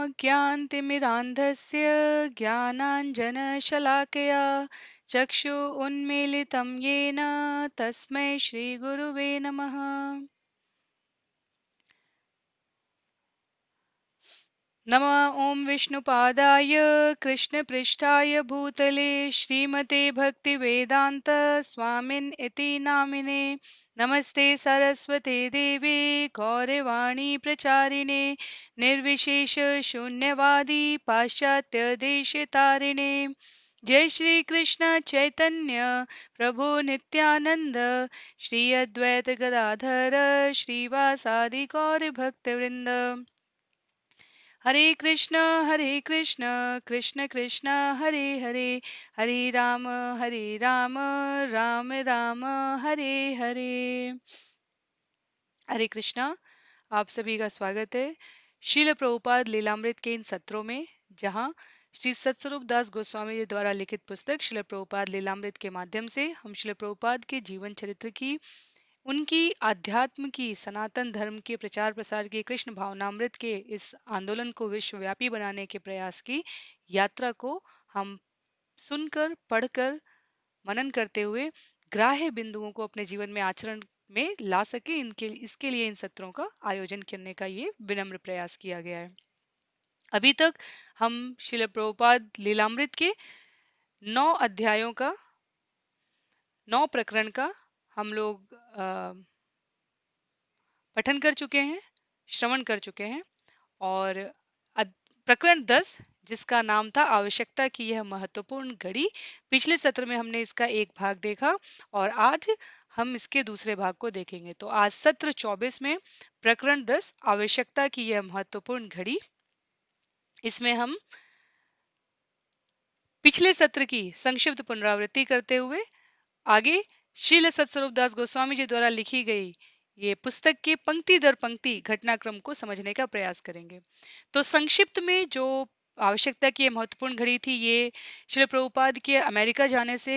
ओमज्ञानतिमिरान्धस्य ज्ञानाञ्जनशलाकया चक्षु उन्मीलितं येन तस्मै श्रीगुरुवे नमः। नमः ॐ विष्णुपादाय कृष्णपृष्ठाय भूतले श्रीमते भक्तिवेदान्त स्वामिन् इति नामिने। नमस्ते सरस्वते देवे गौरवाणी प्रचारिणे, निर्विशेष शून्यवादी पाश्चात्यदेशतारिणे जय श्री कृष्ण चैतन्य प्रभु नित्यानंद श्री अद्वैत गदाधर, श्रीवासादि गौर भक्तवृंद हरे कृष्ण हरे कृष्ण कृष्ण कृष्ण, हरे हरे हरे राम हरे राम राम राम, हरे हरे। हरे कृष्णा, आप सभी का स्वागत है शील प्रभुपाद लीलामृत के इन सत्रों में, जहाँ श्री सत्स्वरूप दास गोस्वामी जी द्वारा लिखित पुस्तक शिल प्रभुपाद लीलामृत के माध्यम से हम शिल प्रभुपाद के जीवन चरित्र की उनकी अध्यात्म की, सनातन धर्म के प्रचार प्रसार की, कृष्ण भावनामृत के इस आंदोलन को विश्वव्यापी बनाने के प्रयास की यात्रा को हम सुनकर, पढ़कर, मनन करते हुए ग्राह्य बिंदुओं को अपने जीवन में आचरण में ला सके। इनके, इसके लिए इन सत्रों का आयोजन करने का ये विनम्र प्रयास किया गया है। अभी तक हम शिल प्रभुपाद लीलामृत के नौ अध्यायों का, नौ प्रकरण का हम लोग पठन कर चुके हैं, श्रवण कर चुके हैं और प्रकरण दस, जिसका नाम था आवश्यकता की यह महत्वपूर्ण घड़ी, पिछले सत्र में हमने इसका एक भाग देखा और आज हम इसके दूसरे भाग को देखेंगे। तो आज सत्र 24 में प्रकरण 10 आवश्यकता की यह महत्वपूर्ण घड़ी। इसमें हम पिछले सत्र की संक्षिप्त पुनरावृत्ति करते हुए आगे शील सत्स्वरूप दास गोस्वामी जी द्वारा लिखी गई ये पुस्तक के पंक्ति दर पंक्ति घटनाक्रम को समझने का प्रयास करेंगे। तो संक्षिप्त में जो आवश्यकता की महत्वपूर्ण घड़ी थी, ये श्री प्रभुपाद के अमेरिका जाने से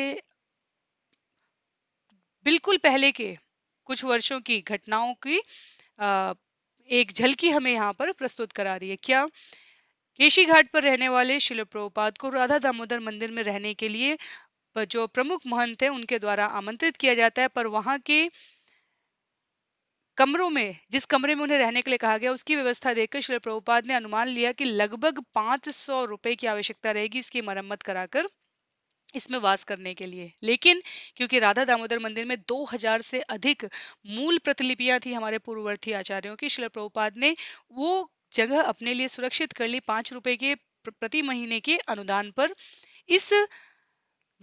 बिल्कुल पहले के कुछ वर्षों की घटनाओं की एक झलकी हमें यहाँ पर प्रस्तुत करा रही है। क्या केशी घाट पर रहने वाले शिल प्रभुपाद को राधा दामोदर मंदिर में रहने के लिए जो प्रमुख महंत है, उनके द्वारा आमंत्रित किया जाता है। पर वहाँ के कमरों में, जिस कमरे में उन्हें रहने के लिए कहा गया, उसकी व्यवस्था देखकर श्री प्रभुपाद ने अनुमान लिया कि लगभग पाँच सौ रुपए की आवश्यकता रहेगी इसकी मरम्मत कराकर, इसमें वास करने के लिए। लेकिन क्योंकि राधा दामोदर मंदिर में 2000 से अधिक मूल प्रतिलिपियाँ थी हमारे पूर्ववर्ती आचार्यों की, श्री प्रभुपाद ने वो जगह अपने लिए सुरक्षित कर ली पाँच रुपए के प्रति महीने के अनुदान पर। इस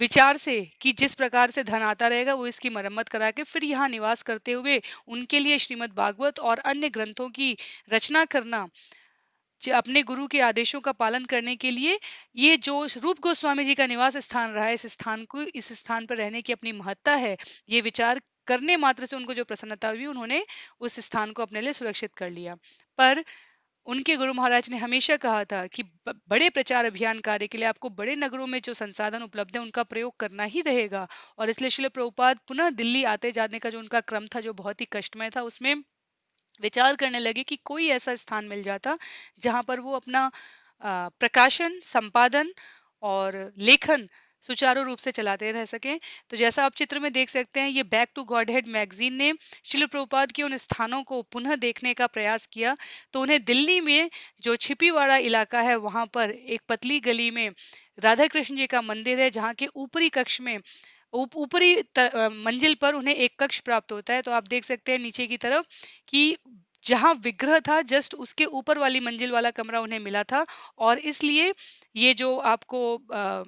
विचार से कि जिस प्रकार से धन आता रहेगा, वो इसकी मरम्मत करा के फिर यहाँ निवास करते हुए उनके लिए श्रीमद् भागवत और अन्य ग्रंथों की रचना करना अपने गुरु के आदेशों का पालन करने के लिए ये जो रूप गोस्वामी जी का निवास स्थान रहा है, इस स्थान को, इस स्थान पर रहने की अपनी महत्ता है, ये विचार करने मात्र से उनको जो प्रसन्नता हुई, उन्होंने उस स्थान को अपने लिए सुरक्षित कर लिया। पर उनके गुरु महाराज ने हमेशा कहा था कि बड़े प्रचार अभियान कार्य के लिए आपको बड़े नगरों में जो संसाधन उपलब्ध है, उनका प्रयोग करना ही रहेगा। और इसलिए शिल प्रभुपाद पुनः दिल्ली आते जाने का जो उनका क्रम था, जो बहुत ही कष्टमय था, उसमें विचार करने लगे कि कोई ऐसा स्थान मिल जाता जहाँ पर वो अपना प्रकाशन, संपादन और लेखन सुचारू रूप से चलाते रह सकें। तो जैसा आप चित्र में देख सकते हैं ये back to God head magazine ने शिल प्रभुपाद के उन स्थानों को पुनः देखने का प्रयास किया। तो उन्हें दिल्ली में जो छिपीवाड़ा इलाका है वहाँ पर एक पतली गली में राधा कृष्ण जी का मंदिर है जहाँ के ऊपरी कक्ष में ऊपरी मंजिल पर उन्हें एक कक्ष प्राप्त होता है। तो आप देख सकते हैं नीचे की तरफ़ कि जहाँ विग्रह था जस्ट उसके ऊपर वाली मंजिल वाला कमरा उन्हें मिला था। और इसलिए ये जो आपको आ,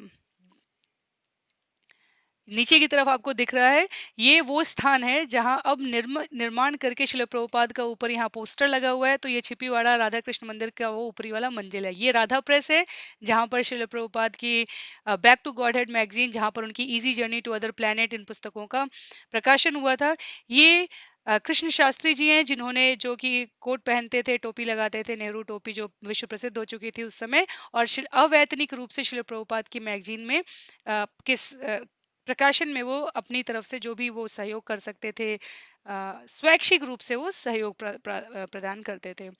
नीचे की तरफ़ आपको दिख रहा है ये वो स्थान है जहाँ अब निर्म निर्माण करके शिल प्रभुपाद का ऊपर यहाँ पोस्टर लगा हुआ है तो ये छिपीवाड़ा राधा कृष्ण मंदिर का वो ऊपरी वाला मंजिल है। ये राधा प्रेस है जहाँ पर शिल प्रभुपाद की back to God head magazine जहाँ पर उनकी easy journey to other planet इन पुस्तकों का प्रकाशन हुआ था। ये कृष्ण शास्त्री जी हैं जिन्होंने जो कि कोट पहनते थे टोपी लगाते थे नेहरू टोपी जो विश्व प्रसिद्ध हो चुकी थी उस समय और अवैतनिक रूप से शिल प्रभुपाद की मैगजीन में आ, किस प्रकाशन में वो अपनी तरफ़ से जो भी वो सहयोग कर सकते थे स्वैच्छिक रूप से वो सहयोग प्र, प्र, प्रदान करते थे।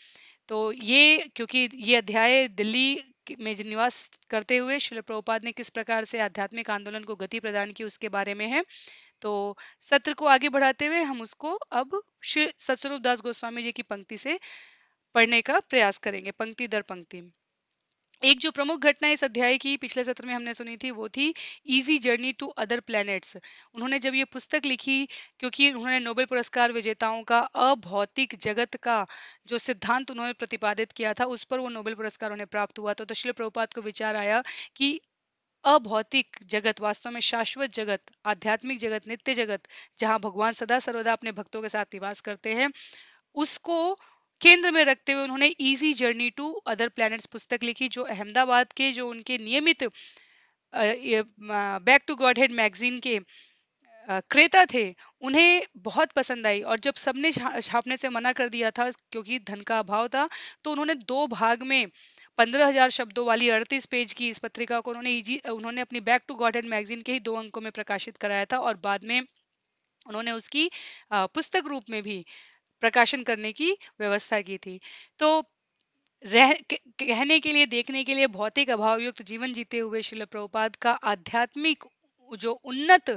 तो ये क्योंकि ये अध्याय दिल्ली में निवास करते हुए शिल प्रभुपाद ने किस प्रकार से आध्यात्मिक आंदोलन को गति प्रदान की उसके बारे में है तो सत्र को आगे बढ़ाते हुए हम उसको अब श्री सतस्वरूप दास गोस्वामी जी की पंक्ति से पढ़ने का प्रयास करेंगे पंक्ति दर पंक्ति। एक जो प्रमुख घटना इस अध्याय की पिछले सत्र में हमने सुनी थी वो थी easy journey to other planets उन्होंने जब ये पुस्तक लिखी क्योंकि उन्होंने नोबेल पुरस्कार विजेताओं का अभौतिक जगत का जो सिद्धांत उन्होंने प्रतिपादित किया था उस पर वो नोबेल पुरस्कार उन्हें प्राप्त हुआ। तो, श्री प्रभुपात को विचार आया कि अभौतिक जगत वास्तव में शाश्वत जगत आध्यात्मिक जगत नित्य जगत जहाँ भगवान सदा सर्वदा अपने भक्तों के साथ निवास करते हैं उसको केंद्र में रखते हुए उन्होंने easy journey to other planets पुस्तक लिखी, जो अहमदाबाद के, जो उनके नियमित back to God head magazine के क्रेता थे, उन्हें बहुत पसंद आई। और जब सबने छापने से मना कर दिया था, क्योंकि धन का अभाव था तो उन्होंने दो भाग में पंद्रह हज़ार शब्दों वाली अड़तीस पेज की इस पत्रिका को उन्होंने इजी उन्होंने अपनी back to God head magazine के ही दो अंकों में प्रकाशित कराया था, और बाद में उन्होंने उसकी पुस्तक रूप में भी प्रकाशन करने की व्यवस्था की थी। तो रह कहने के लिए, देखने के लिए भौतिक अभावयुक्त जीवन जीते हुए शिल प्रभुपाद का आध्यात्मिक जो उन्नत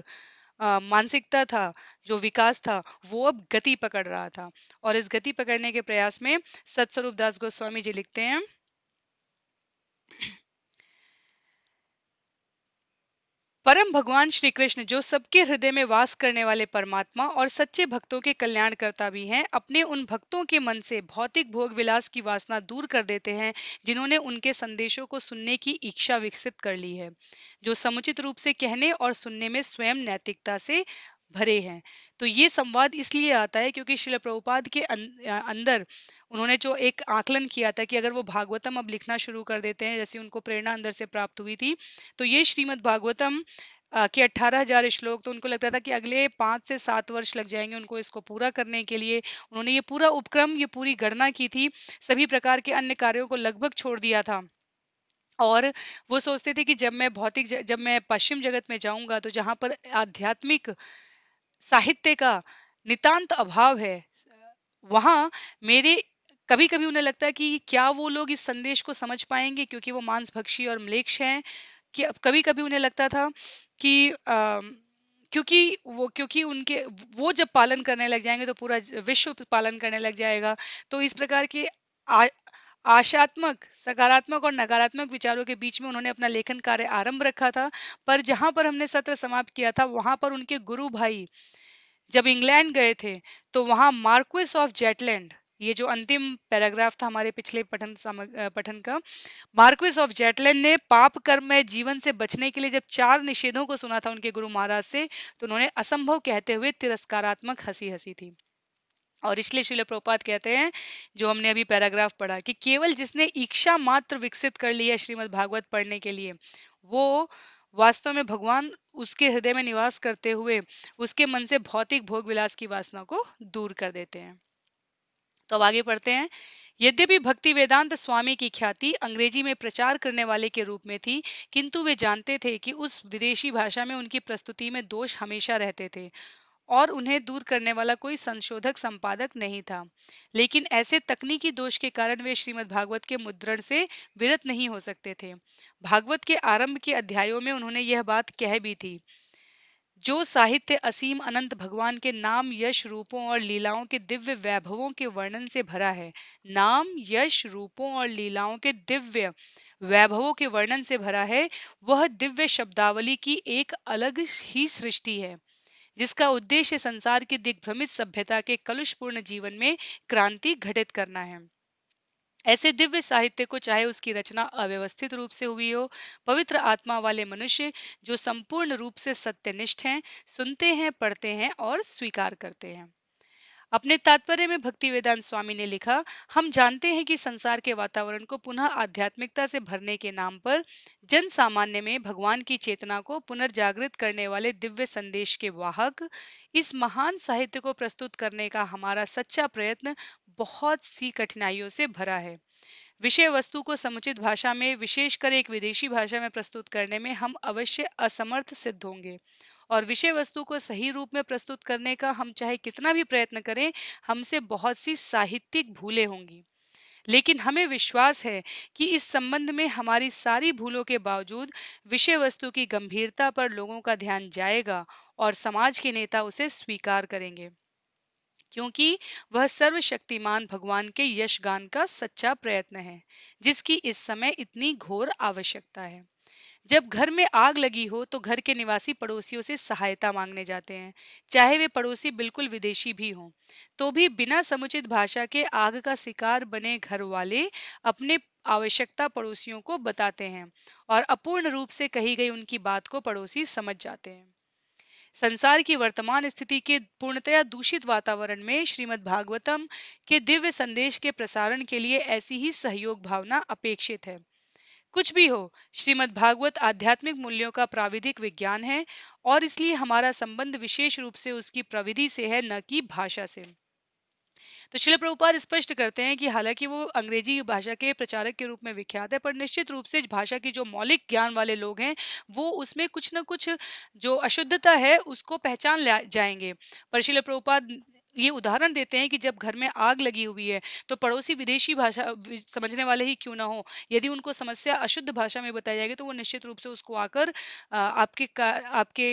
मानसिकता था, जो विकास था, वो अब गति पकड़ रहा था। और इस गति पकड़ने के प्रयास में सतस्वरूप दास गोस्वामी जी लिखते हैं परम भगवान श्री कृष्ण, जो सबके हृदय में वास करने वाले परमात्मा और सच्चे भक्तों के कल्याणकर्ता भी हैं, अपने उन भक्तों के मन से भौतिक भोग विलास की वासना दूर कर देते हैं, जिन्होंने उनके संदेशों को सुनने की इच्छा विकसित कर ली है। जो समुचित रूप से कहने और सुनने में स्वयं नैतिकता से भरे हैं। तो ये संवाद इसलिए आता है क्योंकि शिल प्रभुपाद के अं, अंदर उन्होंने जो एक आकलन किया था कि अगर वो भागवतम अब लिखना शुरू कर देते हैं जैसे उनको प्रेरणा अंदर से प्राप्त हुई थी तो ये श्रीमद भागवतम के अट्ठारह हज़ार श्लोक तो उनको लगता था कि अगले पाँच से सात वर्ष लग जाएँगे उनको इसको पूरा करने के लिए। उन्होंने ये पूरा उपक्रम ये पूरी गणना की थी सभी प्रकार के अन्य कार्यों को लगभग छोड़ दिया था। और वो सोचते थे कि जब मैं भौतिक जब मैं पश्चिम जगत में जाऊँगा तो जहाँ पर आध्यात्मिक साहित्य का नितांत अभाव है। वहाँ मेरे कभी कभी उन्हें लगता है कि क्या वो लोग इस संदेश को समझ पाएँगे क्योंकि वो मांस भक्षी और मलेक्ष हैं। कि कभी कभी उन्हें लगता था कि आ, क्योंकि वो क्योंकि उनके वो जब पालन करने लग जाएँगे तो पूरा विश्व पालन करने लग जाएगा। तो इस प्रकार के आशात्मक, सकारात्मक और नकारात्मक विचारों के बीच में उन्होंने अपना लेखन कार्य आरंभ रखा था। पर जहाँ पर हमने सत्र समाप्त किया था, वहाँ पर उनके गुरु भाई जब इंग्लैंड गए थे तो वहाँ मार्क्विस ऑफ़ जेटलैंड, ये जो अंतिम पैराग्राफ था हमारे पिछले पठन पठन का, मार्क्विस ऑफ़ जेटलैंड ने पाप कर्म में जीवन से बचने के लिए जब चार निषेधों को सुना था उनके गुरु महाराज से तो उन्होंने असंभव कहते हुए तिरस्कारात्मक हँसी हँसी थी। और इसलिए शिल प्रपात कहते हैं, जो हमने अभी पैराग्राफ पढ़ा, कि केवल जिसने इच्छा मात्र विकसित कर लिया श्रीमद् भागवत पढ़ने के लिए, वो वास्तव में भगवान उसके हृदय में निवास करते हुए, उसके मन से भौतिक भोग विलास की वासना को दूर कर देते हैं। तो अब आगे पढ़ते हैं, यद्यपि भक्ति वेदांत स्वामी की ख्याति अंग्रेज़ी में प्रचार करने वाले के रूप में थी, किंतु वे जानते थे कि उस विदेशी भाषा में उनकी प्रस्तुति में दोष हमेशा रहते थे। और उन्हें दूर करने वाला कोई संशोधक संपादक नहीं था। लेकिन ऐसे तकनीकी दोष के कारण वे श्रीमद् भागवत के मुद्रण से विरत नहीं हो सकते थे। भागवत के आरंभ के अध्यायों में उन्होंने यह बात कह भी थी जो साहित्य असीम अनंत भगवान के नाम, यश, रूपों और लीलाओं के दिव्य वैभवों के वर्णन से भरा है, नाम, यश, रूपों और लीलाओं के दिव्य वैभवों के वर्णन से भरा है, वह दिव्य शब्दावली की एक अलग ही सृष्टि है। जिसका उद्देश्य संसार की दिग्भ्रमित सभ्यता के कलुषपूर्ण जीवन में क्रांति घटित करना है। ऐसे दिव्य साहित्य को चाहे उसकी रचना अव्यवस्थित रूप से हुई हो, पवित्र आत्मा वाले मनुष्य जो संपूर्ण रूप से सत्यनिष्ठ हैं, सुनते हैं, पढ़ते हैं और स्वीकार करते हैं। अपने तात्पर्य में भक्ति वेदांत स्वामी ने लिखा, हम जानते हैं कि संसार के वातावरण को पुनः आध्यात्मिकता से भरने के नाम पर जन सामान्य में भगवान की चेतना को पुनर्जागृत करने वाले दिव्य संदेश के वाहक, इस महान साहित्य को प्रस्तुत करने का हमारा सच्चा प्रयत्न बहुत सी कठिनाइयों से भरा है। विषय वस्तु को समुचित भाषा में, विशेषकर एक विदेशी भाषा में प्रस्तुत करने में हम अवश्य असमर्थ सिद्ध होंगे। और विषय वस्तु को सही रूप में प्रस्तुत करने का हम चाहे कितना भी प्रयत्न करें, हमसे बहुत सी साहित्यिक भूलें होंगी। लेकिन हमें विश्वास है कि इस संबंध में हमारी सारी भूलों के बावजूद विषय वस्तु की गंभीरता पर लोगों का ध्यान जाएगा और समाज के नेता उसे स्वीकार करेंगे। क्योंकि वह सर्वशक्तिमान भगवान के यशगान का सच्चा प्रयत्न है, जिसकी इस समय इतनी घोर आवश्यकता है। जब घर में आग लगी हो तो घर के निवासी पड़ोसियों से सहायता मांगने जाते हैं, चाहे वे पड़ोसी बिल्कुल विदेशी भी हों। तो भी बिना समुचित भाषा के आग का शिकार बने घर वाले अपने आवश्यकता पड़ोसियों को बताते हैं और अपूर्ण रूप से कही गई उनकी बात को पड़ोसी समझ जाते हैं। संसार की वर्तमान स्थिति के पूर्णतया दूषित वातावरण में श्रीमद् भागवतम के दिव्य संदेश के प्रसारण के लिए ऐसी ही सहयोग भावना अपेक्षित है। कुछ भी हो, श्रीमद् भागवत आध्यात्मिक मूल्यों का प्राविधिक विज्ञान है और इसलिए हमारा संबंध विशेष रूप से उसकी प्रविधि से है, न कि भाषा से। तो शिल प्रभुपाद स्पष्ट करते हैं कि हालाँकि वो अंग्रेज़ी भाषा के प्रचारक के रूप में विख्यात है, पर निश्चित रूप से भाषा की जो मौलिक ज्ञान वाले लोग हैं, वो उसमें कुछ ना कुछ जो अशुद्धता है, उसको पहचान जाएँगे। पर शिल प्रभुपाद ये उदाहरण देते हैं कि जब घर में आग लगी हुई है तो पड़ोसी विदेशी भाषा समझने वाले ही क्यों ना हो? यदि उनको समस्या अशुद्ध भाषा में बताई जाएगी तो वो निश्चित रूप से उसको आकर आपके आपके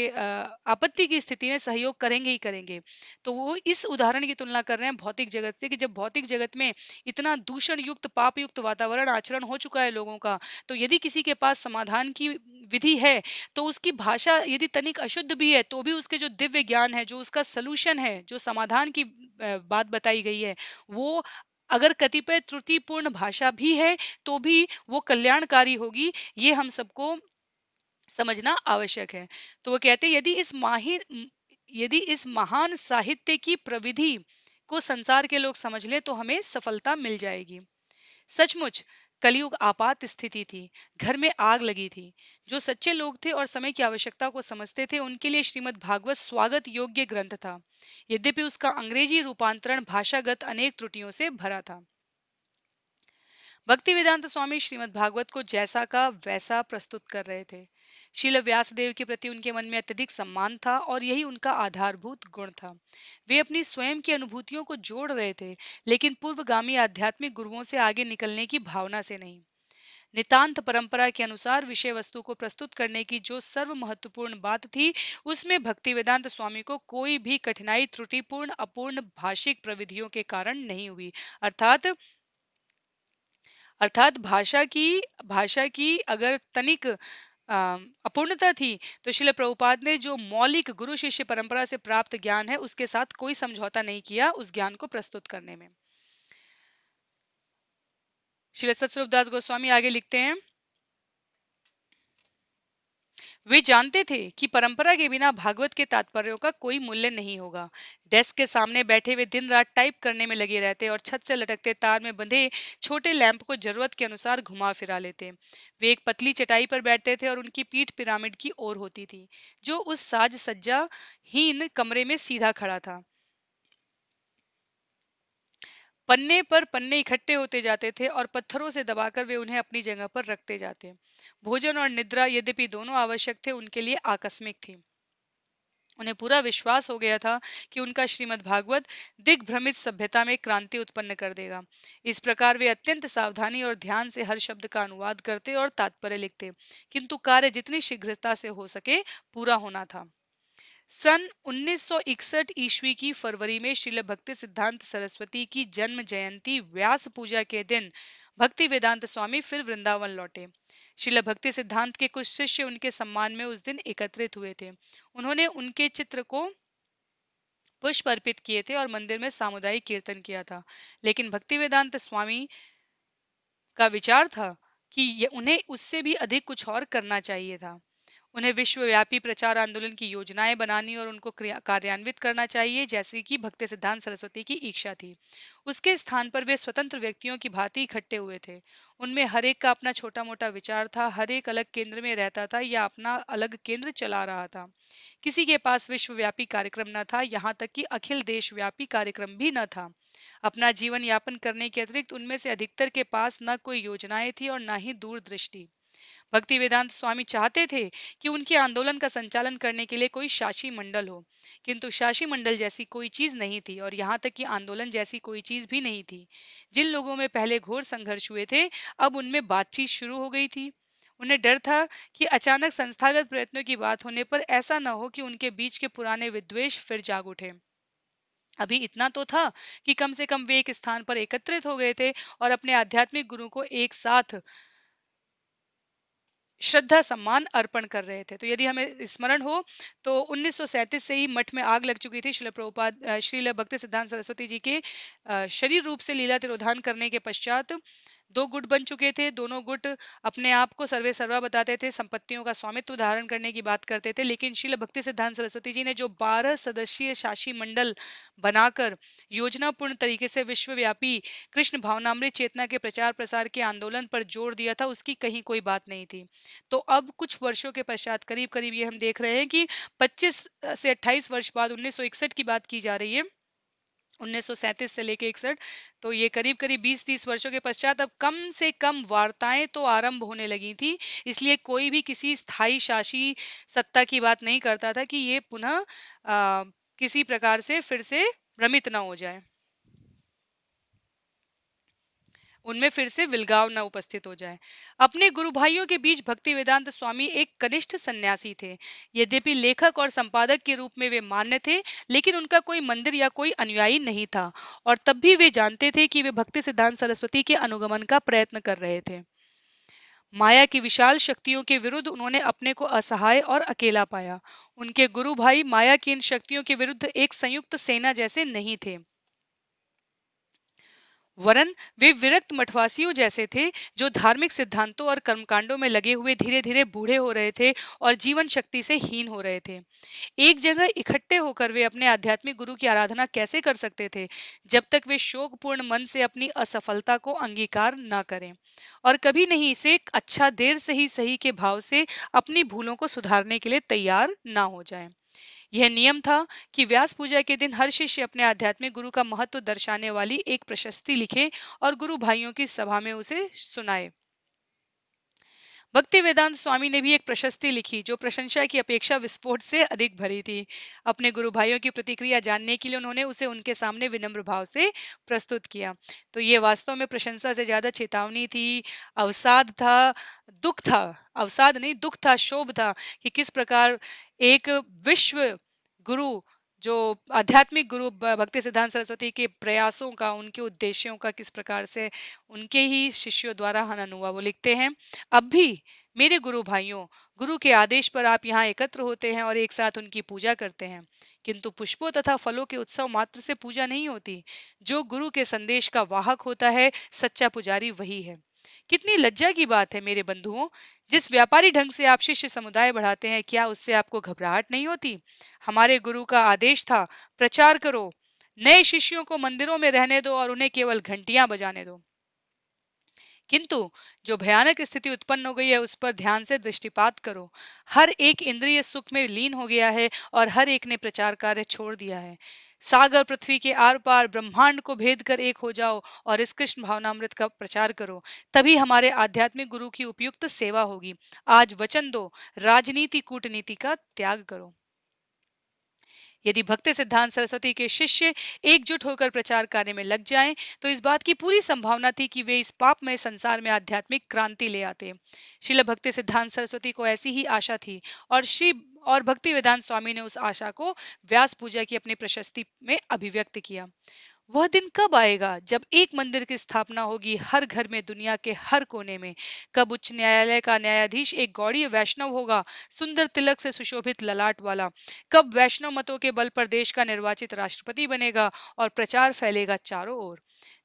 आपत्ति की स्थिति में सहयोग करेंगे ही करेंगे। तो वो इस उदाहरण की तुलना कर रहे हैं भौतिक जगत से कि जब भौतिक जगत में इतना दूषण युक्त पाप युक्त वातावरण आचरण हो चुका है लोगों का तो यदि किसी के पास समाधान की विधि है तो उसकी भाषा यदि तनिक अशुद्ध भी है तो भी उसके जो दिव्य ज्ञान है, जो उसका सोल्यूशन है, जो समाधान की बात बताई गई है। वो अगर कतिपय त्रुटिपूर्ण भाषा भी है तो भी वो कल्याणकारी होगी, ये हम सबको समझना आवश्यक है। तो वो कहते हैं, यदि इस माहिर, यदि इस महान साहित्य की प्रविधि को संसार के लोग समझ ले तो हमें सफलता मिल जाएगी। सचमुच कलयुग आपात स्थिति थी, घर में आग लगी थी। जो सच्चे लोग थे और समय की आवश्यकता को समझते थे, उनके लिए श्रीमद् भागवत स्वागत योग्य ग्रंथ था। यद्यपि उसका अंग्रेज़ी रूपांतरण भाषागत अनेक त्रुटियों से भरा था। भक्ति वेदांत स्वामी श्रीमद् भागवत को जैसा का वैसा प्रस्तुत कर रहे थे। शील व्यासदेव के प्रति उनके मन में अत्यधिक सम्मान था और यही उनका आधारभूत गुण था। वे अपनी स्वयं की अनुभूतियों को जोड़ रहे थे, लेकिन पूर्वगामी आध्यात्मिक गुरुओं से आगे निकलने की भावना से नहीं। नितांत परंपरा के अनुसार विषय वस्तु को प्रस्तुत करने की जो सर्व महत्वपूर्ण बात थी, उसमें भक्ति वेदांत स्वामी को कोई भी कठिनाई, त्रुटिपूर्ण, अपूर्ण, भाषिक प्रविधियों के कारण नहीं हुई। अर्थात अर्थात भाषा की भाषा की अगर तनिक अपूर्णता थी। तो शिल प्रभुपाद ने जो मौलिक गुरु शिष्य परंपरा से प्राप्त ज्ञान है, उसके साथ कोई समझौता नहीं किया उस ज्ञान को प्रस्तुत करने में। श्री सतस्वरूप दास गोस्वामी आगे लिखते हैं। वे जानते थे कि परंपरा के बिना भागवत के तात्पर्यों का कोई मूल्य नहीं होगा। डेस्क के सामने बैठे वे दिन रात टाइप करने में लगे रहते और छत से लटकते तार में बंधे छोटे लैंप को ज़रूरत के अनुसार घुमा फिरा लेते। वे एक पतली चटाई पर बैठते थे और उनकी पीठ पिरामिड की ओर होती थी, जो उस साज सज्जा हीन कमरे में सीधा खड़ा था। पन्ने पर पन्ने इकट्ठे होते जाते थे और पत्थरों से दबाकर वे उन्हें अपनी जगह पर रखते जाते। भोजन और निद्रा यद्यपि दोनों आवश्यक थे, उनके लिए आकस्मिक थी। उन्हें पूरा विश्वास हो गया था कि उनका श्रीमद् भागवत दिग्भ्रमित सभ्यता में क्रांति उत्पन्न कर देगा। इस प्रकार वे अत्यंत सावधानी और ध्यान से हर शब्द का अनुवाद करते और तात्पर्य लिखते, किंतु कार्य जितनी शीघ्रता से हो सके, पूरा होना था। सन 1961 ईस्वी की फरवरी में श्रील भक्ति सिद्धांत सरस्वती की जन्म जयंती व्यास पूजा के दिन भक्ति वेदांत स्वामी फिर वृंदावन लौटे। शिल भक्ति सिद्धांत के कुछ शिष्य उनके सम्मान में उस दिन एकत्रित हुए थे। उन्होंने उनके चित्र को पुष्प अर्पित किए थे और मंदिर में सामुदायिक कीर्तन किया था। लेकिन भक्ति वेदांत स्वामी का विचार था कि उन्हें उससे भी अधिक कुछ और करना चाहिए था। उन्हें विश्वव्यापी प्रचार आंदोलन की योजनाएँ बनानी और उनको कार्यान्वित करना चाहिए, जैसे कि भक्ति सिद्धांत सरस्वती की इच्छा थी। उसके स्थान पर वे स्वतंत्र व्यक्तियों की भांति इकट्ठे हुए थे। उनमें हर एक का अपना छोटा मोटा विचार था, हर एक अलग केंद्र में रहता था या अपना अलग केंद्र चला रहा था। किसी के पास विश्वव्यापी कार्यक्रम न था, यहाँ तक कि अखिल देशव्यापी कार्यक्रम भी न था। अपना जीवन यापन करने के अतिरिक्त उनमें से अधिकतर के पास न कोई योजनाएँ थी और न ही दूरदृष्टि। भक्ति वेदांत स्वामी चाहते थे कि उनके आंदोलन का संचालन करने के लिए कोई शासी मंडल हो, किंतु शासी मंडल जैसी कोई चीज़ नहीं थी और यहाँ तक कि आंदोलन जैसी कोई चीज़ भी नहीं थी। जिन लोगों में पहले घोर संघर्ष हुए थे, अब उनमें बातचीत शुरू हो गई थी। उन्हें डर था कि अचानक संस्थागत प्रयत्नों की बात होने पर ऐसा न हो कि उनके बीच के पुराने विद्वेष फिर जाग उठे। अभी इतना तो था कि कम से कम वे एक स्थान पर एकत्रित हो गए थे और अपने आध्यात्मिक गुरु को एक साथ श्रद्धा, सम्मान अर्पण कर रहे थे। तो यदि हमें स्मरण हो तो 1937 से ही मठ में आग लग चुकी थी श्रीला प्रभुपाद श्रील भक्ति सिद्धांत सरस्वती जी के शरीर रूप से लीला तिरोधान करने के पश्चात। दो गुट बन चुके थे, दोनों गुट अपने आप को सर्वे सर्वा बताते थे, संपत्तियों का स्वामित्व धारण करने की बात करते थे, लेकिन शिल भक्ति सिद्धांत सरस्वती जी ने जो 12 सदस्यीय शासी मंडल बनाकर योजनापूर्ण तरीके से विश्वव्यापी कृष्ण भावनामृत चेतना के प्रचार प्रसार के आंदोलन पर ज़ोर दिया था, उसकी कहीं कोई बात नहीं थी। तो अब कुछ वर्षों के पश्चात करीब करीब ये हम देख रहे हैं कि पच्चीस से अट्ठाईस वर्ष बाद उन्नीस सौ इकसठ की बात की जा रही है। 1937 से लेके इकसठ। तो ये करीब करीब 20-30 वर्षों के पश्चात अब कम से कम वार्ताएँ तो आरंभ होने लगी थी। इसलिए कोई भी किसी स्थायी शासी सत्ता की बात नहीं करता था कि ये पुनः किसी प्रकार से फिर से भ्रमित ना हो जाए। उनमें फिर से विलगाव न उपस्थित हो जाए। अपने गुरु भाइयों के बीच भक्ति वेदांत स्वामी एक कनिष्ठ सन्यासी थे। यद्यपि लेखक और संपादक के रूप में वे मान्य थे, लेकिन उनका कोई मंदिर या कोई अनुयायी नहीं था, और तब भी वे जानते थे कि वे भक्ति सिद्धांत सरस्वती के अनुगमन का प्रयत्न कर रहे थे। माया की विशाल शक्तियों के विरुद्ध उन्होंने अपने को असहाय और अकेला पाया। उनके गुरु भाई माया की इन शक्तियों के विरुद्ध एक संयुक्त सेना जैसे नहीं थे। वरन वे विरक्त मठवासियों जैसे थे, जो धार्मिक सिद्धांतों और कर्मकांडों में लगे हुए धीरे धीरे बूढ़े हो रहे थे और जीवन शक्ति से हीन हो रहे थे। एक जगह इकट्ठे होकर वे अपने आध्यात्मिक गुरु की आराधना कैसे कर सकते थे, जब तक वे शोकपूर्ण मन से अपनी असफलता को अंगीकार न करें? और कभी नहीं इसे अच्छा देर से ही सही के भाव से अपनी भूलों को सुधारने के लिए तैयार ना हो जाए। यह नियम था कि व्यास पूजा के दिन हर शिष्य अपने आध्यात्मिक गुरु का महत्व दर्शाने वाली एक प्रशस्ति लिखे और गुरु भाइयों की सभा में उसे सुनाए। भक्ति वेदांत स्वामी ने भी एक प्रशस्ति लिखी, जो प्रशंसा की अपेक्षा विस्फोट से अधिक भरी थी। अपने गुरु भाइयों की प्रतिक्रिया जानने के लिए उन्होंने उसे उनके सामने विनम्र भाव से प्रस्तुत किया। तो ये वास्तव में प्रशंसा से ज़्यादा चेतावनी थी। अवसाद था, दुख था, अवसाद नहीं, दुख था, शोभ था कि किस प्रकार एक विश्व गुरु जो आध्यात्मिक गुरु भक्ति सिद्धांत सरस्वती के प्रयासों का, उनके उद्देश्यों का किस प्रकार से उनके ही शिष्यों द्वारा हनन हुआ, वो लिखते हैं, अब भी मेरे गुरु भाइयों, गुरु के आदेश पर आप यहाँ एकत्र होते हैं और एक साथ उनकी पूजा करते हैं। किंतु पुष्पों तथा फलों के उत्सव मात्र से पूजा नहीं होती। जो गुरु के संदेश का वाहक होता है, सच्चा पुजारी वही है। कितनी लज्जा की बात है मेरे बंधुओं। जिस व्यापारी ढंग से आप शिष्य समुदाय बढ़ाते हैं, क्या उससे आपको घबराहट नहीं होती? हमारे गुरु का आदेश था, प्रचार करो, नए शिष्यों को मंदिरों में रहने दो और उन्हें केवल घंटियाँ बजाने दो। किंतु जो भयानक स्थिति उत्पन्न हो गई है, उस पर ध्यान से दृष्टिपात करो। हर एक इंद्रिय सुख में लीन हो गया है और हर एक ने प्रचार कार्य छोड़ दिया है। सागर पृथ्वी के आर पार ब्रह्मांड को भेद कर एक हो जाओ और इस कृष्ण भावनामृत का प्रचार करो, तभी हमारे आध्यात्मिक गुरु की उपयुक्त सेवा होगी। आज वचन दो, राजनीति, कूटनीति का त्याग करो। यदि भक्ति सिद्धांत सरस्वती के शिष्य एकजुट होकर प्रचार कार्य में लग जाएँ, तो इस बात की पूरी संभावना थी कि वे इस पाप में संसार में आध्यात्मिक क्रांति ले आते। शिल भक्ति सिद्धांत सरस्वती को ऐसी ही आशा थी और श्री और भक्ति वेदांत स्वामी ने उस आशा को व्यास पूजा की अपनी प्रशस्ति में अभिव्यक्त किया। वह दिन कब आएगा? जब एक मंदिर की स्थापना होगी हर घर में, दुनिया के हर कोने में। कब उच्च न्यायालय का न्यायाधीश एक गौड़ी वैष्णव होगा, सुंदर तिलक से सुशोभित ललाट वाला। कब वैष्णव मतों के बल पर देश का निर्वाचित राष्ट्रपति बनेगा और प्रचार फैलेगा चारों ओर।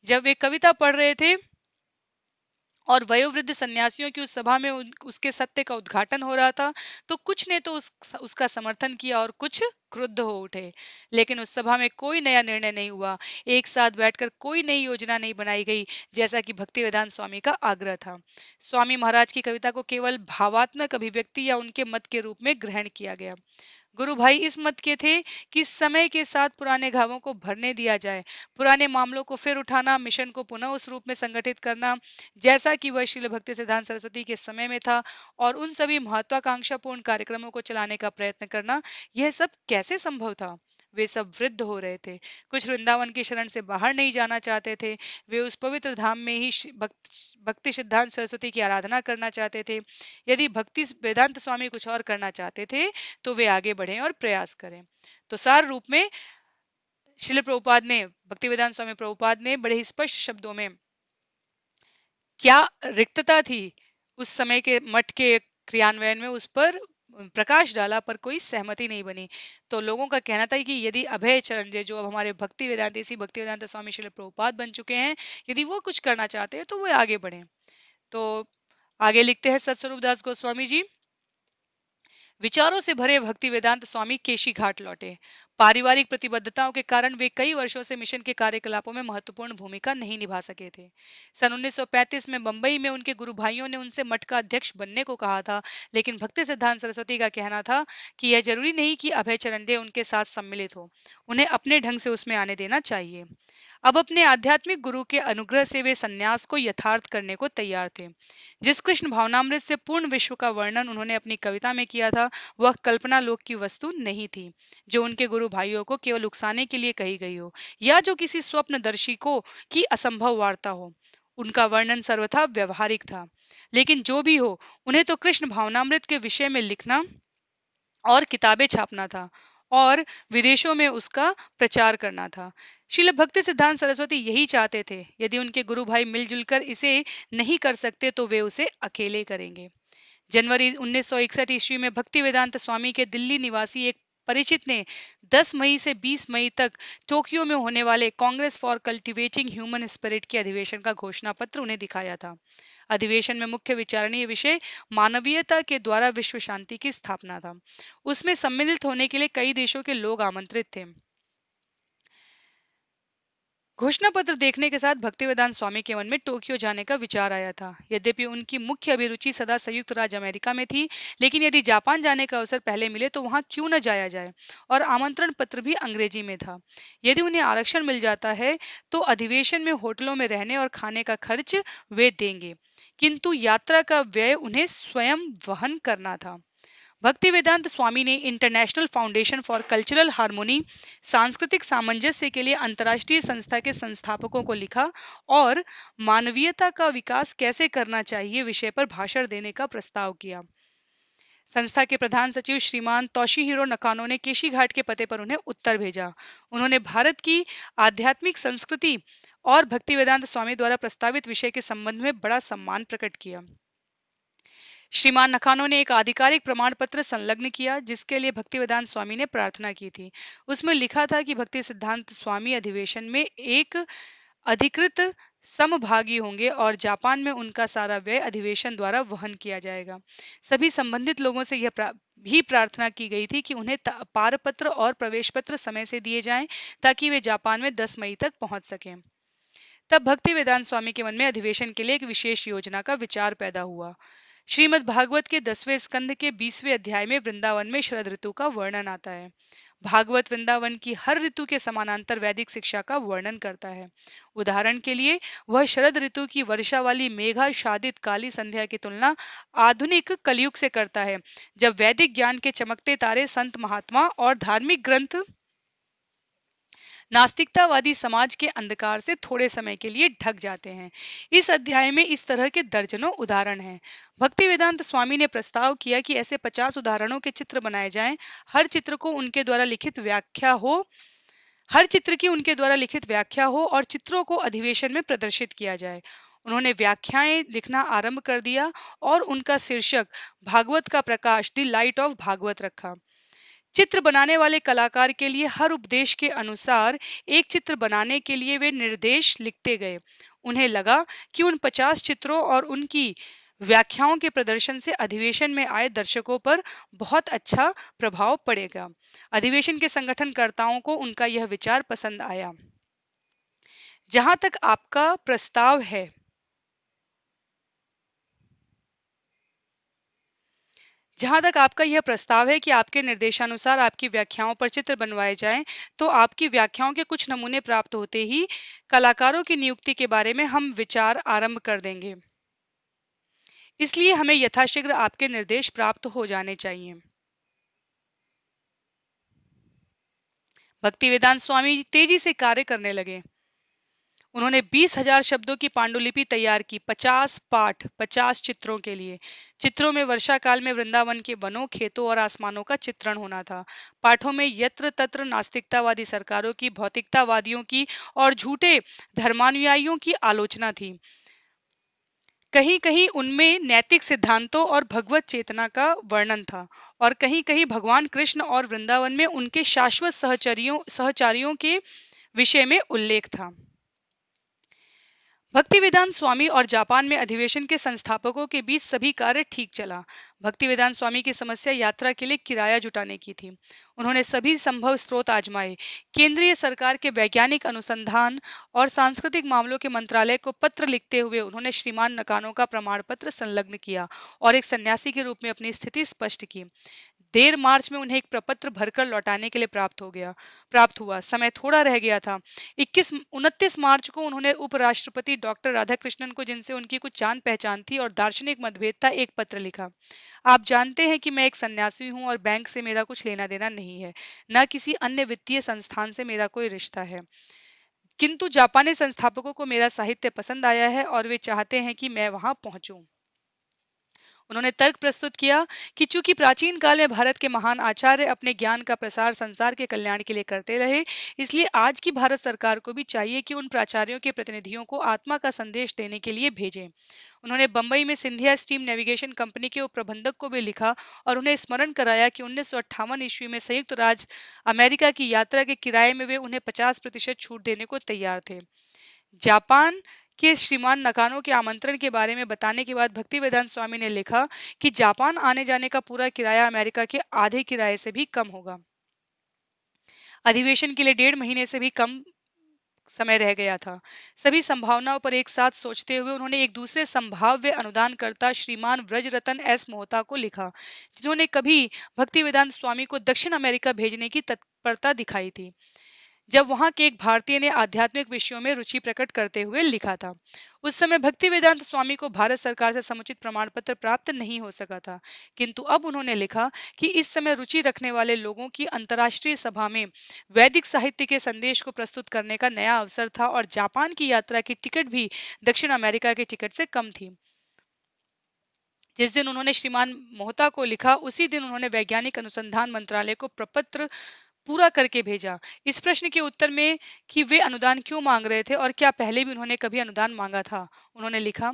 जब वे कविता पढ़ रहे थे और वयोवृद्ध सन्यासियों की उस सभा में उसके सत्य का उद्घाटन हो रहा था तो कुछ ने तो उस, उसका समर्थन किया और कुछ क्रुद्ध हो उठे। लेकिन उस सभा में कोई नया निर्णय नहीं हुआ। एक साथ बैठकर कोई नई योजना नहीं बनाई गई जैसा कि भक्ति वेदांत स्वामी का आग्रह था। स्वामी महाराज की कविता को केवल भावात्मक अभिव्यक्ति या उनके मत के रूप में ग्रहण किया गया। गुरु भाई इस मत के थे कि समय के साथ पुराने घावों को भरने दिया जाए। पुराने मामलों को फिर उठाना, मिशन को पुनः उस रूप में संगठित करना, जैसा कि वह शिल भक्ति सिद्धांत सरस्वती के समय में था, और उन सभी महत्वाकांक्षापूर्ण कार्यक्रमों को चलाने का प्रयत्न करना, यह सब कैसे संभव था? वे सब वृद्ध हो रहे थे। कुछ वृंदावन की शरण से बाहर नहीं जाना चाहते थे। वे उस पवित्र धाम में ही भक्ति सिद्धांत सरस्वती की आराधना करना चाहते थे। यदि भक्ति वेदांत स्वामी कुछ और करना चाहते थे तो वे आगे बढ़े और प्रयास करें। तो सार रूप में शिल प्रभुपाद ने, भक्ति वेदांत स्वामी प्रभुपाद ने बड़े ही स्पष्ट शब्दों में क्या रिक्तता थी उस समय के मठ के क्रियान्वयन में उस पर? प्रकाश डाला, पर कोई सहमति नहीं बनी। तो लोगों का कहना था कि यदि अभय चरण जो अब हमारे भक्ति वेदांत, इसी भक्ति वेदांत स्वामी शिल प्रभुपाद बन चुके हैं, यदि वो कुछ करना चाहते हैं तो वे आगे बढ़े। तो आगे लिखते हैं सत्स्वरूप दास गोस्वामी जी। विचारों से भरे भक्ति वेदांत स्वामी केशी घाट लौटे। पारिवारिक प्रतिबद्धताओं के कारण वे कई वर्षों से मिशन के कार्यकलापों में महत्वपूर्ण भूमिका नहीं निभा सके थे। सन 1935 में बंबई में उनके गुरु भाइयों ने उनसे मठ का अध्यक्ष बनने को कहा था, लेकिन भक्ति सिद्धांत सरस्वती का कहना था कि यह ज़रूरी नहीं कि अभय चरंडे उनके साथ सम्मिलित हो, उन्हें अपने ढंग से उसमें आने देना चाहिए। अब अपने आध्यात्मिक गुरु के अनुग्रह से वे संन्यास को यथार्थ करने को तैयार थे। जिस कृष्ण भावनामृत से पूर्ण विश्व का वर्णन उन्होंने अपनी कविता में किया था, वह कल्पना लोक की वस्तु नहीं थी, जो उनके गुरु भाइयों को केवल उकसाने के लिए कही गई हो, या जो किसी स्वप्नदर्शी को की असंभव वार्ता हो। उनका वर्णन सर्वथा व्यवहारिक था। लेकिन जो भी हो, उन्हें तो कृष्ण भावनामृत के विषय में लिखना और किताबें छापना था। और विदेशों में उसका प्रचार करना था। शिल भक्ति सिद्धांत सरस्वती यही चाहते थे। यदि उनके गुरु भाई मिलजुल कर इसे नहीं कर सकते तो वे उसे अकेले करेंगे। जनवरी 1961 ईस्वी में भक्ति वेदांत स्वामी के दिल्ली निवासी एक परिचित ने 10 मई से 20 मई तक टोक्यो में होने वाले Congress for Cultivating Human Spirit के अधिवेशन का घोषणा पत्र उन्हें दिखाया था। अधिवेशन में मुख्य विचारणीय विषय मानवीयता के द्वारा विश्व शांति की स्थापना था। उसमें सम्मिलित होने के लिए कई देशों के लोग आमंत्रित थे। घोषणा पत्र देखने के साथ भक्ति वेदांत स्वामी के मन में टोक्यो जाने का विचार आया था। यद्यपि उनकी मुख्य अभिरुचि सदा संयुक्त राज्य अमेरिका में थी, लेकिन यदि जापान जाने का अवसर पहले मिले तो वहाँ क्यों न जाया जाए? और आमंत्रण पत्र भी अंग्रेज़ी में था। यदि उन्हें आरक्षण मिल जाता है तो अधिवेशन में होटलों में रहने और खाने का खर्च वे देंगे। किंतु यात्रा का व्यय उन्हें स्वयं वहन करना था। भक्ति वेदांत स्वामी ने International Foundation for Cultural Harmony सांस्कृतिक सामंजस्य के लिए अंतर्राष्ट्रीय संस्था के संस्थापकों को लिखा और मानवीयता का विकास कैसे करना चाहिए विषय पर भाषण देने का प्रस्ताव किया। संस्था के प्रधान सचिव श्रीमान तोशीहिरो नकानो ने केशी घाट के पते पर उन्हें उत्तर भेजा। उन्होंने भारत की आध्यात्मिक संस्कृति और भक्ति वेदांत स्वामी द्वारा प्रस्तावित विषय के संबंध में बड़ा सम्मान प्रकट किया। श्रीमान नखानो ने एक आधिकारिक प्रमाण पत्र संलग्न किया जिसके लिए भक्ति वेदांत स्वामी ने प्रार्थना की थी। उसमें लिखा था कि भक्ति सिद्धांत स्वामी अधिवेशन में एक अधिकृत समभागी होंगे और जापान में उनका सारा व्यय अधिवेशन द्वारा वहन किया जाएगा। सभी संबंधित लोगों से यह प्रा, भी प्रार्थना की गई थी कि उन्हें पारपत्र और प्रवेश पत्र समय से दिए जाएँ ताकि वे जापान में 10 मई तक पहुँच सकें। तब भक्ति वेदांत स्वामी के मन में अधिवेशन के लिए एक विशेष योजना का विचार पैदा हुआ। श्रीमद् भागवत के दसवें स्कंद के बीसवें अध्याय में वृंदावन में शरद ऋतु का वर्णन आता है। भागवत वृंदावन की हर ऋतु के समानांतर वैदिक शिक्षा का वर्णन करता है। उदाहरण के लिए, वह शरद ऋतु की वर्षा वाली मेघा शादित काली संध्या की तुलना आधुनिक कलयुग से करता है, जब वैदिक ज्ञान के चमकते तारे संत महात्मा और धार्मिक ग्रंथ नास्तिकतावादी समाज के अंधकार से थोड़े समय के लिए ढक जाते हैं। इस अध्याय में इस तरह के दर्जनों उदाहरण हैं। भक्ति वेदांत स्वामी ने प्रस्ताव किया कि ऐसे पचास उदाहरणों के चित्र बनाए जाएँ। हर चित्र को उनके द्वारा लिखित व्याख्या हो, हर चित्र की उनके द्वारा लिखित व्याख्या हो और चित्रों को अधिवेशन में प्रदर्शित किया जाए। उन्होंने व्याख्याएँ लिखना आरंभ कर दिया और उनका शीर्षक, भागवत का प्रकाश, द लाइट ऑफ़ भागवत रखा। चित्र बनाने वाले कलाकार के लिए हर उपदेश के अनुसार एक चित्र बनाने के लिए वे निर्देश लिखते गए। उन्हें लगा कि उन पचास चित्रों और उनकी व्याख्याओं के प्रदर्शन से अधिवेशन में आए दर्शकों पर बहुत अच्छा प्रभाव पड़ेगा। अधिवेशन के संगठनकर्ताओं को उनका यह विचार पसंद आया। जहाँ तक आपका प्रस्ताव है जहाँ तक आपका यह प्रस्ताव है कि आपके निर्देशानुसार आपकी व्याख्याओं पर चित्र बनवाए जाएँ, तो आपकी व्याख्याओं के कुछ नमूने प्राप्त होते ही कलाकारों की नियुक्ति के बारे में हम विचार आरंभ कर देंगे। इसलिए हमें यथाशीघ्र आपके निर्देश प्राप्त हो जाने चाहिए। भक्ति वेदांत स्वामी तेज़ी से कार्य करने लगे। उन्होंने बीस हज़ार शब्दों की पांडुलिपि तैयार की, पचास पाठ, पचास चित्रों के लिए। चित्रों में वर्षा काल में वृंदावन के वनों, खेतों और आसमानों का चित्रण होना था। पाठों में यत्र तत्र नास्तिकतावादी सरकारों की, भौतिकतावादियों की और झूठे धर्मानुयायियों की आलोचना थी। कहीं कहीं उनमें नैतिक सिद्धांतों और भगवत चेतना का वर्णन था और कहीं कहीं भगवान कृष्ण और वृंदावन में उनके शाश्वत सहचरियों, सहचारियों के विषय में उल्लेख था। भक्ति वेदांत स्वामी और जापान में अधिवेशन के संस्थापकों के बीच सभी कार्य ठीक चला। भक्ति वेदांत स्वामी की समस्या यात्रा के लिए किराया जुटाने की थी। उन्होंने सभी संभव स्रोत आजमाए। केंद्रीय सरकार के वैज्ञानिक अनुसंधान और सांस्कृतिक मामलों के मंत्रालय को पत्र लिखते हुए उन्होंने श्रीमान नकानों का प्रमाण पत्र संलग्न किया और एक सन्यासी के रूप में अपनी स्थिति स्पष्ट की। देर मार्च में उन्हें एक प्रपत्र भरकर लौटाने के लिए प्राप्त हो गया, प्राप्त हुआ। समय थोड़ा रह गया था। 21 उनतीस मार्च को उन्होंने उपराष्ट्रपति डॉक्टर राधाकृष्णन को, जिनसे उनकी कुछ जान पहचान थी और दार्शनिक मतभेद था, एक पत्र लिखा। आप जानते हैं कि मैं एक सन्यासी हूँ और बैंक से मेरा कुछ लेना देना नहीं है, न किसी अन्य वित्तीय संस्थान से मेरा कोई रिश्ता है। किंतु जापानी संस्थापकों को मेरा साहित्य पसंद आया है और वे चाहते हैं कि मैं वहाँ पहुंचूं। उन्होंने तर्क प्रस्तुत किया कि चूँकि प्राचीन काल में भारत के महान आचार्य अपने ज्ञान का प्रसार संसार के कल्याण के लिए करते रहे, इसलिए आज की भारत सरकार को भी चाहिए कि उन प्राचार्यों के प्रतिनिधियों को आत्मा का संदेश देने के लिए भेजें। उन्होंने बंबई में सिंधिया स्टीम नेविगेशन कंपनी के उप प्रबंधक को भी लिखा और उन्हें स्मरण कराया कि उन्नीस सौ अट्ठावन ईस्वी में संयुक्त राज्य अमेरिका की यात्रा के किराए में वे उन्हें 50 प्रतिशत छूट देने को तैयार थे। जापान कि श्रीमान नकानो के आमंत्रण के बारे में बताने के बाद भक्ति वेदांत स्वामी ने लिखा कि जापान आने जाने का पूरा किराया अमेरिका के आधे किराए से भी कम होगा। अधिवेशन के लिए डेढ़ महीने से भी कम समय रह गया था। सभी संभावनाओं पर एक साथ सोचते हुए उन्होंने एक दूसरे संभाव्य अनुदानकर्ता श्रीमान व्रज रतन एस मोहता को लिखा, जिन्होंने कभी भक्ति वेदांत स्वामी को दक्षिण अमेरिका भेजने की तत्परता दिखाई थी। जब वहाँ के एक भारतीय ने आध्यात्मिक विषयों में रुचि प्रकट करते हुए लिखा था। उस समय भक्ति वेदांत स्वामी को भारत सरकार से समुचित प्रमाण पत्र प्राप्त नहीं हो सका था। किंतु अब उन्होंने लिखा कि इस समय रुचि रखने वाले लोगों की अंतर्राष्ट्रीय सभा में वैदिक साहित्य के संदेश को प्रस्तुत करने का नया अवसर था और जापान की यात्रा की टिकट भी दक्षिण अमेरिका की टिकट से कम थी। जिस दिन उन्होंने श्रीमान मोहता को लिखा, उसी दिन उन्होंने वैज्ञानिक अनुसंधान मंत्रालय को प्रपत्र पूरा करके भेजा। इस प्रश्न के उत्तर में कि वे अनुदान क्यों मांग रहे थे और क्या पहले भी उन्होंने कभी अनुदान मांगा था? उन्होंने लिखा,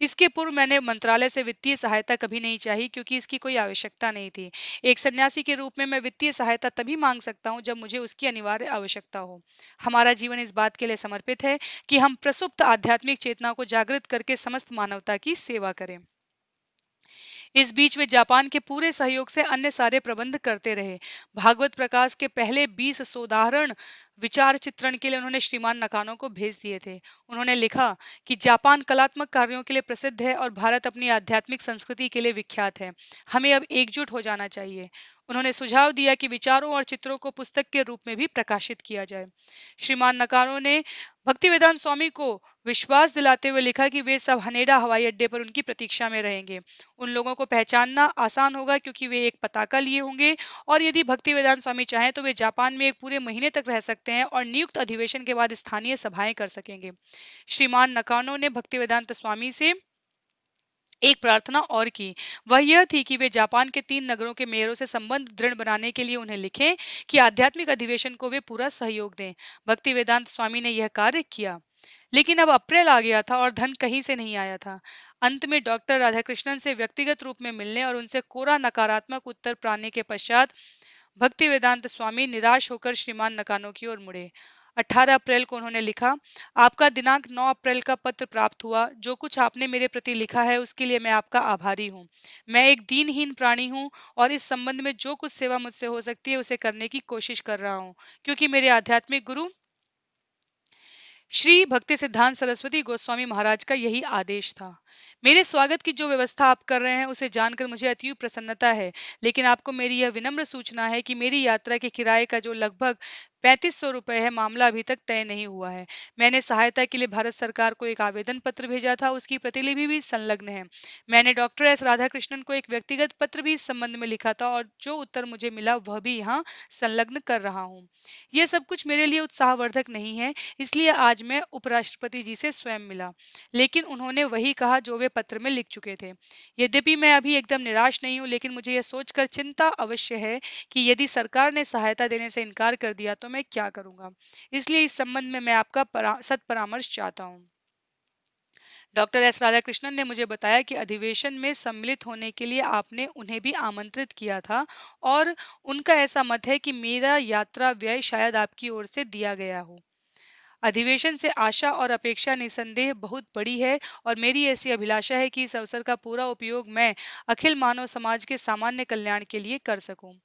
इसके पूर्व मैंने मंत्रालय से वित्तीय सहायता कभी नहीं चाहिए क्योंकि इसकी कोई आवश्यकता नहीं थी। एक सन्यासी के रूप में मैं वित्तीय सहायता तभी मांग सकता हूँ जब मुझे उसकी अनिवार्य आवश्यकता हो। हमारा जीवन इस बात के लिए समर्पित है कि हम प्रसुप्त आध्यात्मिक चेतना को जागृत करके समस्त मानवता की सेवा करें। इस बीच वे जापान के पूरे सहयोग से अन्य सारे प्रबंध करते रहे। भागवत प्रकाश के पहले बीस सोदाहरण विचार चित्रण के लिए उन्होंने श्रीमान नकानो को भेज दिए थे। उन्होंने लिखा कि जापान कलात्मक कार्यों के लिए प्रसिद्ध है और भारत अपनी आध्यात्मिक संस्कृति के लिए विख्यात है। हमें अब एकजुट हो जाना चाहिए। उन्होंने सुझाव दिया कि विचारों और चित्रों को पुस्तक के रूप में भी प्रकाशित किया जाए। श्रीमान नकानो ने भक्ति वेदांत स्वामी को विश्वास दिलाते हुए लिखा कि वे सब हनेडा हवाई अड्डे पर उनकी प्रतीक्षा में रहेंगे। उन लोगों को पहचानना आसान होगा क्योंकि वे एक पताका लिए होंगे और यदि भक्ति वेदांत स्वामी चाहें तो वे जापान में एक पूरे महीने तक रह सकते हैं और नियुक्त अधिवेशन के बाद स्थानीय सभाएँ कर सकेंगे। श्रीमान नकानो ने भक्ति वेदांत स्वामी से एक प्रार्थना और की। वह यह थी कि वे जापान के तीन नगरों के मेयरों से संबंध दृढ़ बनाने के लिए उन्हें लिखें कि आध्यात्मिक अधिवेशन को वे पूरा सहयोग दें। भक्ति वेदांत स्वामी ने यह कार्य किया। लेकिन अब अप्रैल आ गया था और धन कहीं से नहीं आया था। अंत में डॉक्टर राधाकृष्णन से व्यक्तिगत रूप में मिलने और उनसे कोरा नकारात्मक उत्तर पाने के पश्चात भक्ति वेदांत स्वामी निराश होकर श्रीमान नकानों की ओर मुड़े। 18 अप्रैल को उन्होंने लिखा, आपका दिनांक 9 अप्रैल का पत्र प्राप्त हुआ। जो कुछ आपने मेरे प्रति लिखा है, उसके लिए मैं आपका आभारी हूँ। मैं एक दीनहीन प्राणी हूँ और इस संबंध में जो कुछ सेवा मुझसे हो सकती है, उसे करने की कोशिश कर रहा हूँ। क्योंकि मेरे आध्यात्मिक गुरु श्री भक्ति सिद्धांत सरस्वती गोस्वामी महाराज का यही आदेश था। मेरे स्वागत की जो व्यवस्था आप कर रहे हैं, उसे जानकर मुझे अतीव प्रसन्नता है। लेकिन आपको मेरी यह विनम्र सूचना है कि मेरी यात्रा के किराए का जो लगभग पैंतीस सौ रुपए है, मामला अभी तक तय नहीं हुआ है। मैंने सहायता के लिए भारत सरकार को एक आवेदन पत्र भेजा था, उसकी प्रतिलिपि भी संलग्न है। मैंने डॉक्टर एस राधाकृष्णन को एक व्यक्तिगत पत्र भी इस संबंध में लिखा था और जो उत्तर मुझे मिला, वह भी यहाँ संलग्न कर रहा हूँ। यह सब कुछ मेरे लिए उत्साहवर्धक नहीं है, इसलिए आज मैं उपराष्ट्रपति जी से स्वयं मिला। लेकिन उन्होंने वही कहा जो वे पत्र में लिख चुके थे। यद्यपि मैं अभी एकदम निराश नहीं हूँ, लेकिन मुझे यह सोचकर चिंता अवश्य है कि यदि सरकार ने सहायता देने से इनकार कर दिया तो मैं क्या करूँगा? इसलिए इस संबंध में मैं आपका सत परामर्श चाहता हूँ। Doctor S. राधाकृष्णन ने मुझे बताया कि अधिवेशन में सम्मिलित होने के लिए आपने उन्हें भी आमंत्रित किया था और उनका ऐसा मत है कि मेरा यात्रा व्यय शायद आपकी ओर से दिया गया हो। अधिवेशन से आशा और अपेक्षा निसंदेह बहुत बड़ी है और मेरी ऐसी अभिलाषा है कि इस अवसर का पूरा उपयोग मैं अखिल मानव समाज के सामान्य कल्याण के लिए कर सकूँ।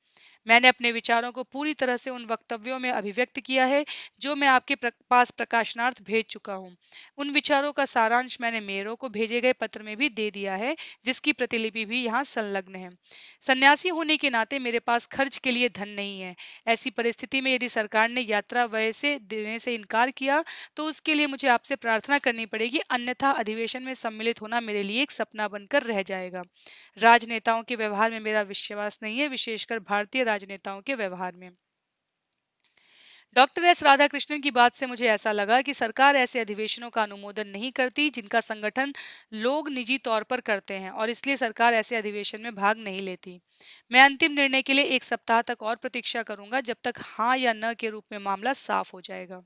मैंने अपने विचारों को पूरी तरह से उन वक्तव्यों में अभिव्यक्त किया है, जो मैं आपके पास प्रकाशनार्थ भेज चुका हूँ। उन विचारों का सारांश मैंने मेयरों को भेजे गए पत्र में भी दे दिया है, जिसकी प्रतिलिपि भी यहाँ संलग्न है। सन्यासी होने के नाते मेरे पास खर्च के लिए धन नहीं है। ऐसी परिस्थिति में यदि सरकार ने यात्रा व्यय से देने से इनकार किया तो उसके लिए मुझे आपसे प्रार्थना करनी पड़ेगी, अन्यथा अधिवेशन में सम्मिलित होना मेरे लिए एक सपना बनकर रह जाएगा। राजनेताओं के व्यवहार में मेरा विश्वास नहीं है, विशेषकर भारतीय राजनेताओं के व्यवहार में। डॉक्टर एस राधाकृष्णन की बात से मुझे ऐसा लगा कि सरकार ऐसे अधिवेशनों का अनुमोदन नहीं करती जिनका संगठन लोग निजी तौर पर करते हैं और इसलिए सरकार ऐसे अधिवेशन में भाग नहीं लेती। मैं अंतिम निर्णय के लिए एक सप्ताह तक और प्रतीक्षा करूँगा जब तक हाँ या न के रूप में मामला साफ़ हो जाएगा।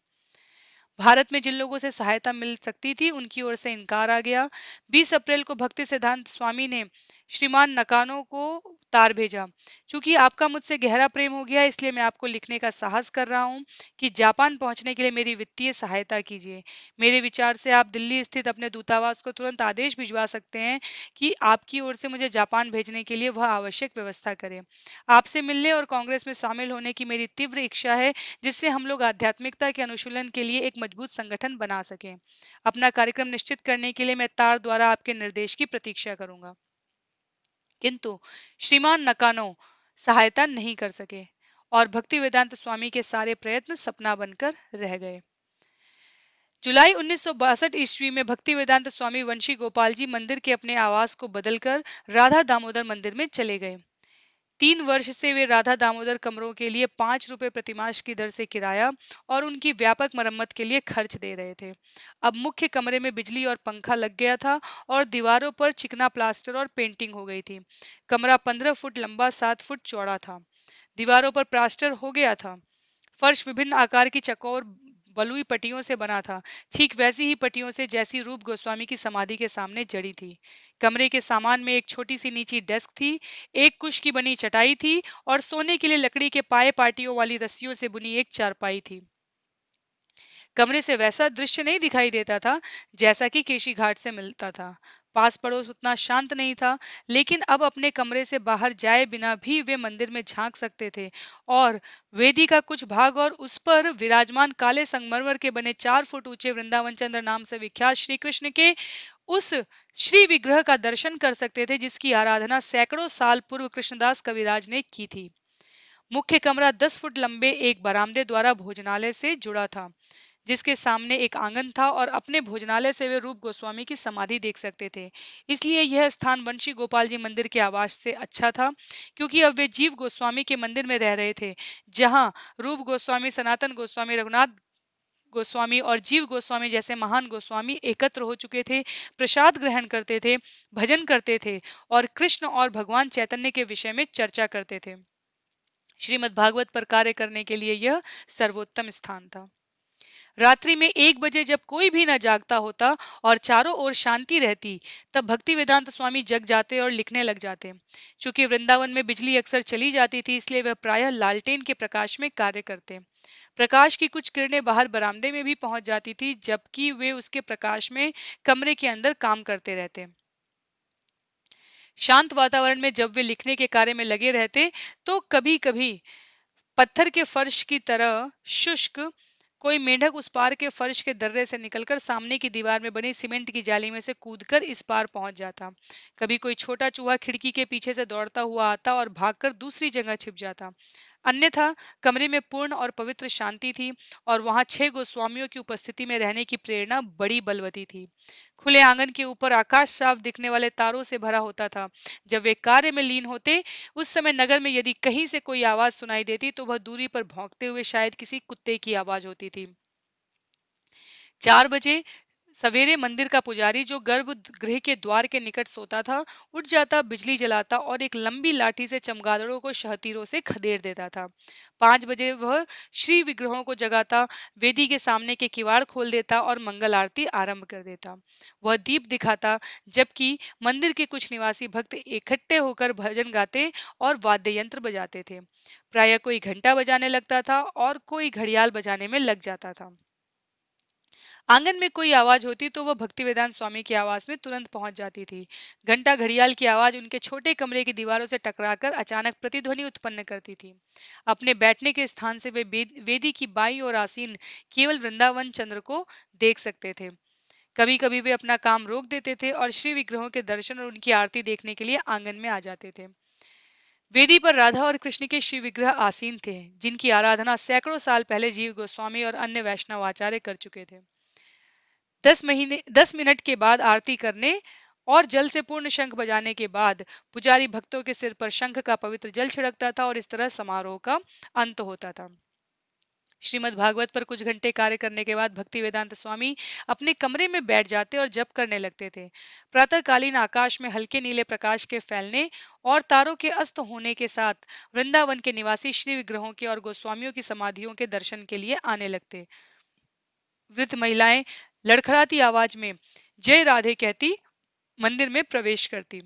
भारत में जिन लोगों से सहायता मिल सकती थी, उनकी ओर से इनकार आ गया। 20 अप्रैल को भक्ति सिद्धांत स्वामी ने श्रीमान नकानो को तार भेजा। क्योंकि आपका मुझसे गहरा प्रेम हो गया, इसलिए मैं आपको लिखने का साहस कर रहा हूँ कि जापान पहुँचने के लिए मेरी वित्तीय सहायता कीजिए। मेरे विचार से आप दिल्ली स्थित अपने दूतावास को तुरंत आदेश भिजवा सकते हैं कि आपकी ओर से मुझे जापान भेजने के लिए वह आवश्यक व्यवस्था करें। आपसे मिलने और कांग्रेस में शामिल होने की मेरी तीव्र इच्छा है, जिससे हम लोग आध्यात्मिकता के अनुशूलन के लिए एक मज़बूत संगठन बना सकें। अपना कार्यक्रम निश्चित करने के लिए मैं तार द्वारा आपके निर्देश की प्रतीक्षा करूँगा। किंतु श्रीमान नकानो सहायता नहीं कर सके और भक्ति वेदांत स्वामी के सारे प्रयत्न सपना बनकर रह गए। जुलाई उन्नीस सौ बासठ ईस्वी में भक्ति वेदांत स्वामी वंशी गोपाल जी मंदिर के अपने आवास को बदलकर राधा दामोदर मंदिर में चले गए। तीन वर्ष से वे राधा दामोदर कमरों के लिए पाँच रुपए प्रतिमाश की दर से किराया और उनकी व्यापक मरम्मत के लिए खर्च दे रहे थे। अब मुख्य कमरे में बिजली और पंखा लग गया था और दीवारों पर चिकना प्लास्टर और पेंटिंग हो गई थी। कमरा पंद्रह फुट लंबा, सात फुट चौड़ा था। दीवारों पर प्लास्टर हो गया था। फर्श विभिन्न आकार की चकोर बलुई पट्टियों से बना था। ठीक वैसी ही पट्टियों से जैसी रूप गोस्वामी की समाधि के सामने जड़ी थी। कमरे के सामान में एक छोटी सी नीची डेस्क थी, एक कुश की बनी चटाई थी और सोने के लिए लकड़ी के पाए पार्टियों वाली रस्सियों से बुनी एक चारपाई थी। कमरे से वैसा दृश्य नहीं दिखाई देता था जैसा कि केशी घाट से मिलता था। पास पड़ोस उतना शांत नहीं था, लेकिन अब अपने कमरे से बाहर जाए बिना भी वे मंदिर में झाँक सकते थे। और वेदी का कुछ भाग और उस पर विराजमान काले संगमरमर के बने चार फुट ऊँचे वृंदावन चंद्र नाम से विख्यात श्री कृष्ण के उस श्री विग्रह का दर्शन कर सकते थे, जिसकी आराधना सैकड़ों साल पूर्व कृष्णदास कविराज ने की थी। मुख्य कमरा दस फुट लंबे एक बरामदे द्वारा भोजनालय से जुड़ा था। जिसके सामने एक आँगन था और अपने भोजनालय से वे रूप गोस्वामी की समाधि देख सकते थे। इसलिए यह स्थान वंशी गोपाल जी मंदिर के आवास से अच्छा था, क्योंकि अब वे जीव गोस्वामी के मंदिर में रह रहे थे, जहाँ रूप गोस्वामी, सनातन गोस्वामी, रघुनाथ गोस्वामी और जीव गोस्वामी जैसे महान गोस्वामी एकत्र हो चुके थे, प्रसाद ग्रहण करते थे, भजन करते थे और कृष्ण और भगवान चैतन्य के विषय में चर्चा करते थे। श्रीमद् भागवत पर कार्य करने के लिए यह सर्वोत्तम स्थान था। रात्रि में एक बजे जब कोई भी न जागता होता और चारों ओर शांति रहती, तब भक्ति वेदांत स्वामी जग जाते और लिखने लग जाते। चूँकि वृंदावन में बिजली अक्सर चली जाती थी, इसलिए वह प्रायः लालटेन के प्रकाश में कार्य करते। प्रकाश की कुछ किरणें बाहर बरामदे में भी पहुँच जाती थी, जबकि वे उसके प्रकाश में कमरे के अंदर काम करते रहते। शांत वातावरण में जब वे लिखने के कार्य में लगे रहते तो कभी कभी पत्थर के फर्श की तरह शुष्क कोई मेंढक उस पार के फर्श के दर्रे से निकलकर सामने की दीवार में बनी सीमेंट की जाली में से कूदकर इस पार पहुँच जाता। कभी कोई छोटा चूहा खिड़की के पीछे से दौड़ता हुआ आता और भागकर दूसरी जगह छिप जाता। अन्यथा कमरे में पूर्ण और पवित्र शांति थी और वहाँ छह गोस्वामियों की उपस्थिति में रहने की प्रेरणा बड़ी बलवती थी। खुले आँगन के ऊपर आकाश साफ़ दिखने वाले तारों से भरा होता था। जब वे कार्य में लीन होते, उस समय नगर में यदि कहीं से कोई आवाज़ सुनाई देती तो वह दूरी पर भौंकते हुए शायद किसी कुत्ते की आवाज़ होती थी। चार बजे सवेरे मंदिर का पुजारी जो गर्भगृह के द्वार के निकट सोता था, उठ जाता, बिजली जलाता और एक लंबी लाठी से चमगादड़ों को शहतीरों से खदेड़ देता था। पाँच बजे वह श्री विग्रहों को जगाता, वेदी के सामने के किवाड़ खोल देता और मंगल आरती आरंभ कर देता। वह दीप दिखाता, जबकि मंदिर के कुछ निवासी भक्त इकट्ठे होकर भजन गाते और वाद्य यंत्र बजाते थे। प्राय कोई घंटा बजाने लगता था और कोई घड़ियाल बजाने में लग जाता था। आँगन में कोई आवाज़ होती तो वह भक्ति वेदांत स्वामी की आवाज़ में तुरंत पहुँच जाती थी। घंटा घड़ियाल की आवाज़ उनके छोटे कमरे की दीवारों से टकराकर अचानक प्रतिध्वनि उत्पन्न करती थी। अपने बैठने के स्थान से वे वेदी की बाई और आसीन केवल वृंदावन चंद्र को देख सकते थे। कभी कभी वे अपना काम रोक देते थे और श्री विग्रहों के दर्शन और उनकी आरती देखने के लिए आँगन में आ जाते थे। वेदी पर राधा और कृष्ण के श्री विग्रह आसीन थे, जिनकी आराधना सैकड़ों साल पहले जीव गोस्वामी और अन्य वैष्णव आचार्य कर चुके थे। दस महीने, दस मिनट के बाद आरती करने और जल से पूर्ण शंख बजाने के बाद पुजारी भक्तों के सिर पर शंख का पवित्र जल छिड़कता था और इस तरह समारोह का अंत होता था। श्रीमद् भागवत पर कुछ घंटे कार्य करने के बाद भक्ति वेदांत स्वामी अपने कमरे में बैठ जाते और जप करने लगते थे। प्रातःकालीन आकाश में हल्के नीले प्रकाश के फैलने और तारों के अस्त होने के साथ वृंदावन के निवासी श्री विग्रहों के और गोस्वामियों की समाधियों के दर्शन के लिए आने लगते। वृद्ध महिलाएँ लड़खड़ाती आवाज़ में जय राधे कहती, मंदिर में प्रवेश करती।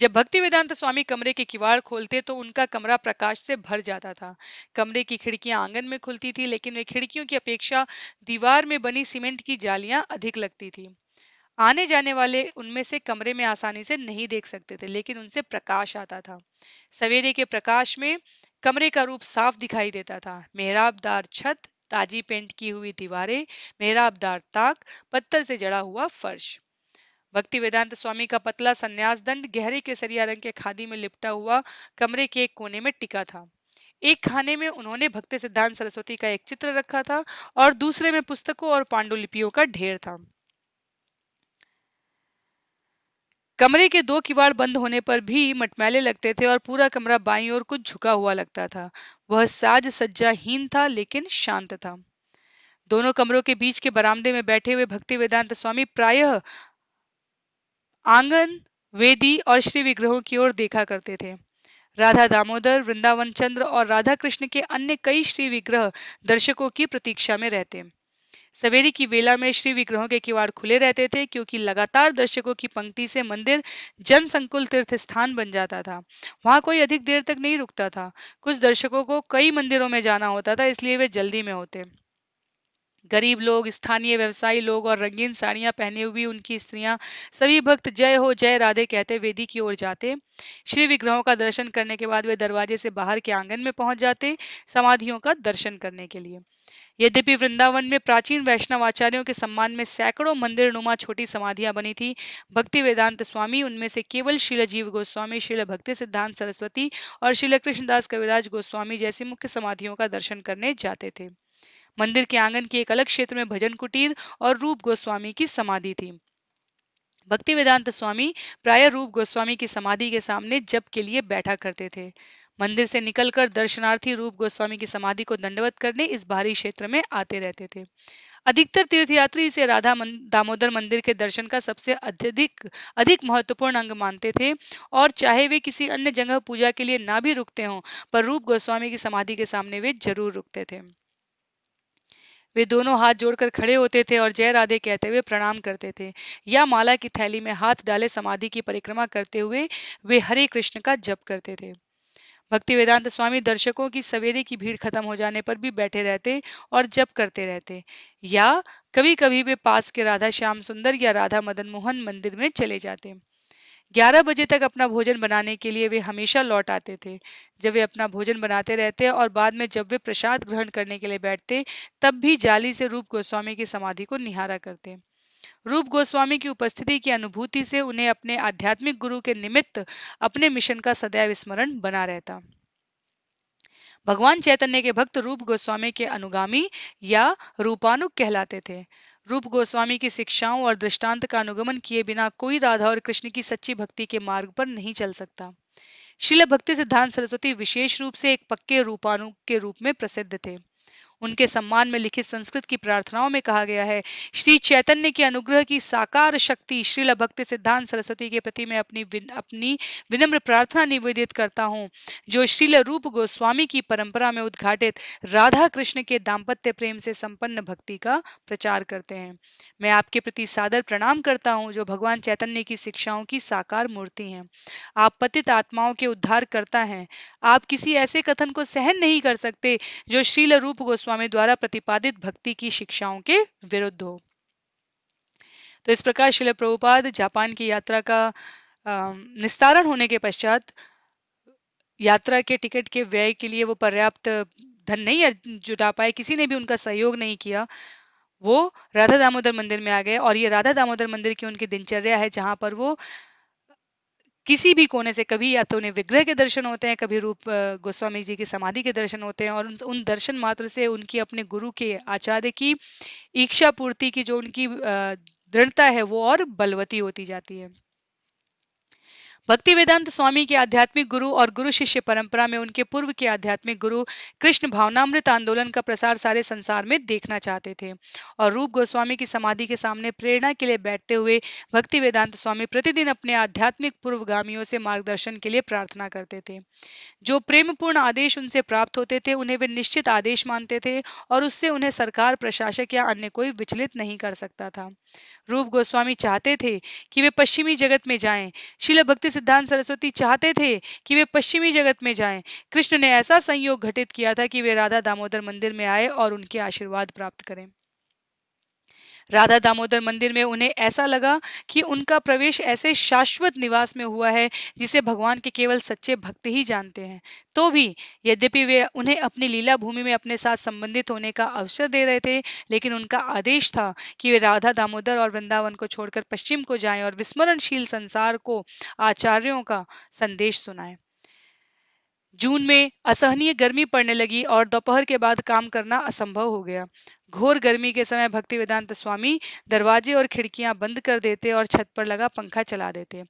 जब भक्ति वेदांत स्वामी कमरे के किवाड़ खोलते तो उनका कमरा प्रकाश से भर जाता था। कमरे की खिड़कियाँ आँगन में खुलती थी, लेकिन वे खिड़कियों की अपेक्षा दीवार में बनी सीमेंट की जालियाँ अधिक लगती थी। आने जाने वाले उनमें से कमरे में आसानी से नहीं देख सकते थे, लेकिन उनसे प्रकाश आता था। सवेरे के प्रकाश में कमरे का रूप साफ़ दिखाई देता था। मेहराबदार छत ताजी पेंट की हुई दीवारें मेहराबदार ताक, पत्थर से जड़ा हुआ फर्श। भक्ति वेदांत स्वामी का पतला संन्यास दंड गहरे केसरिया रंग के खादी में लिपटा हुआ कमरे के एक कोने में टिका था। एक खाने में उन्होंने भक्ति सिद्धांत सरस्वती का एक चित्र रखा था और दूसरे में पुस्तकों और पांडुलिपियों का ढेर था। कमरे के दो किवाड़ बंद होने पर भी मटमैले लगते थे और पूरा कमरा बाई ओर कुछ झुका हुआ लगता था। वह साज सज्जाहीन था, लेकिन शांत था। दोनों कमरों के बीच के बरामदे में बैठे हुए भक्ति वेदांत स्वामी प्रायः आँगन, वेदी और श्री विग्रहों की ओर देखा करते थे। राधा दामोदर, वृंदावन चंद्र और राधा कृष्ण के अन्य कई श्री विग्रह दर्शकों की प्रतीक्षा में रहते। सवेरे की वेला में श्री विग्रहों के किवाड़ खुले रहते थे, क्योंकि लगातार दर्शकों की पंक्ति से मंदिर जन संकुल तीर्थ स्थान बन जाता था। वहाँ कोई अधिक देर तक नहीं रुकता था। कुछ दर्शकों को कई मंदिरों में जाना होता था, इसलिए वे जल्दी में होते। गरीब लोग, स्थानीय व्यवसायी लोग और रंगीन साड़ियाँ पहने हुई उनकी स्त्रियाँ, सभी भक्त जय हो, जय राधे कहते वेदी की ओर जाते। श्री विग्रहों का दर्शन करने के बाद वे दरवाजे से बाहर के आँगन में पहुँच जाते समाधियों का दर्शन करने के लिए। यद्यपि वृंदावन में प्राचीन वैष्णव आचार्यों के सम्मान में सैकड़ों मंदिर नुमा छोटी समाधियाँ बनी थी, भक्ति वेदांत स्वामी, उनमें से केवल शिल जीव गोस्वामी शिल भक्ति सिद्धांत सरस्वती और शिल कृष्णदास कविराज गोस्वामी जैसी मुख्य समाधियों का दर्शन करने जाते थे। मंदिर के आँगन के एक अलग क्षेत्र में भजन कुटीर और रूप गोस्वामी की समाधि थी। भक्ति वेदांत स्वामी प्राय रूप गोस्वामी की समाधि के सामने जप के लिए बैठा करते थे। मंदिर से निकलकर दर्शनार्थी रूप गोस्वामी की समाधि को दंडवत करने इस बाहरी क्षेत्र में आते रहते थे। अधिकतर तीर्थयात्री इसे राधा मन, दामोदर मंदिर के दर्शन का सबसे अत्यधिक अधिक महत्वपूर्ण अंग मानते थे और चाहे वे किसी अन्य जगह पूजा के लिए ना भी रुकते हों पर रूप गोस्वामी की समाधि के सामने वे ज़रूर रुकते थे। वे दोनों हाथ जोड़कर खड़े होते थे और जय राधे कहते हुए प्रणाम करते थे। या माला की थैली में हाथ डाले समाधि की परिक्रमा करते हुए वे हरे कृष्ण का जप करते थे। भक्ति वेदांत स्वामी दर्शकों की सवेरे की भीड़ खत्म हो जाने पर भी बैठे रहते और जप करते रहते। या कभी कभी वे पास के राधा श्याम सुंदर या राधा मदन मोहन मंदिर में चले जाते। ग्यारह बजे तक अपना भोजन बनाने के लिए वे हमेशा लौट आते थे। जब वे अपना भोजन बनाते रहते और बाद में जब वे प्रसाद ग्रहण करने के लिए बैठते, तब भी जाली से रूप गोस्वामी की समाधि को निहारा करते। रूप गोस्वामी की उपस्थिति की अनुभूति से उन्हें अपने आध्यात्मिक गुरु के निमित्त अपने मिशन का सदैव स्मरण बना रहता। भगवान चैतन्य के भक्त रूप गोस्वामी के अनुगामी या रूपानुग कहलाते थे। रूप गोस्वामी की शिक्षाओं और दृष्टांत का अनुगमन किए बिना कोई राधा और कृष्ण की सच्ची भक्ति के मार्ग पर नहीं चल सकता। शिल भक्ति सिद्धांत सरस्वती विशेष रूप से एक पक्के रूपानुग के रूप में प्रसिद्ध थे। उनके सम्मान में लिखित संस्कृत की प्रार्थनाओं में कहा गया है। श्री चैतन्य के अनुग्रह की साकार शक्ति श्रील भक्ति सिद्धांत सरस्वती के प्रति मैं अपनी विन, अपनी विनम्र प्रार्थना निवेदित करता हूँ जो श्रील रूप गोस्वामी की परंपरा में उद्घाटित राधा कृष्ण के दाम्पत्य प्रेम से संपन्न भक्ति का प्रचार करते हैं। मैं आपके प्रति सादर प्रणाम करता हूँ जो भगवान चैतन्य की शिक्षाओं की साकार मूर्ति हैं। आप पतित आत्माओं के उद्धार करता है। आप किसी ऐसे कथन को सहन नहीं कर सकते जो श्रील रूप गोस्वामी स्वामी द्वारा प्रतिपादित भक्ति की शिक्षाओं के विरुद्ध हो। तो इस प्रकार शिल प्रभुपाद जापान की यात्रा का निस्तारण होने के पश्चात यात्रा के टिकट के व्यय के लिए वो पर्याप्त धन नहीं जुटा पाए, किसी ने भी उनका सहयोग नहीं किया, वो राधा दामोदर मंदिर में आ गए और ये राधा दामोदर मंदिर की उनकी दिनचर्या है, जहाँ पर वो किसी भी कोने से कभी या तो उन्हें विग्रह के दर्शन होते हैं कभी रूप गोस्वामी जी की समाधि के दर्शन होते हैं और उन, उन दर्शन मात्र से उनकी अपने गुरु के आचार्य की इच्छा पूर्ति की जो उनकी दृढ़ता है वो और बलवती होती जाती है। भक्ति वेदांत स्वामी के आध्यात्मिक गुरु और गुरु शिष्य परंपरा में उनके पूर्व के आध्यात्मिक गुरु कृष्ण भावनामृत आंदोलन का प्रसार सारे संसार में देखना चाहते थे। और रूप गोस्वामी की समाधि के सामने प्रेरणा के लिए बैठते हुए भक्ति वेदांत स्वामी प्रतिदिन अपने आध्यात्मिक पूर्वगामियों से मार्गदर्शन के लिए प्रार्थना करते थे। जो प्रेमपूर्ण आदेश उनसे प्राप्त होते थे, उन्हें वे निश्चित आदेश मानते थे और उससे उन्हें सरकार, प्रशासक या अन्य कोई विचलित नहीं कर सकता था। रूप गोस्वामी चाहते थे कि वे पश्चिमी जगत में जाएँ। शिल भक्ति सिद्धांत सरस्वती चाहते थे कि वे पश्चिमी जगत में जाएँ। कृष्ण ने ऐसा संयोग घटित किया था कि वे राधा दामोदर मंदिर में आए और उनके आशीर्वाद प्राप्त करें। राधा दामोदर मंदिर में उन्हें ऐसा लगा कि उनका प्रवेश ऐसे शाश्वत निवास में हुआ है, जिसे भगवान के केवल सच्चे भक्त ही जानते हैं। तो भी, यद्यपि वे उन्हें अपनी लीला भूमि में अपने साथ संबंधित होने का अवसर दे रहे थे, लेकिन उनका आदेश था कि वे राधा दामोदर और वृंदावन को छोड़कर पश्चिम को जाएँ और विस्मरणशील संसार को आचार्यों का संदेश सुनाएँ। जून में असहनीय गर्मी पड़ने लगी और दोपहर के बाद काम करना असंभव हो गया। घोर गर्मी के समय भक्ति वेदांत स्वामी दरवाजे और खिड़कियाँ बंद कर देते और छत पर लगा पंखा चला देते।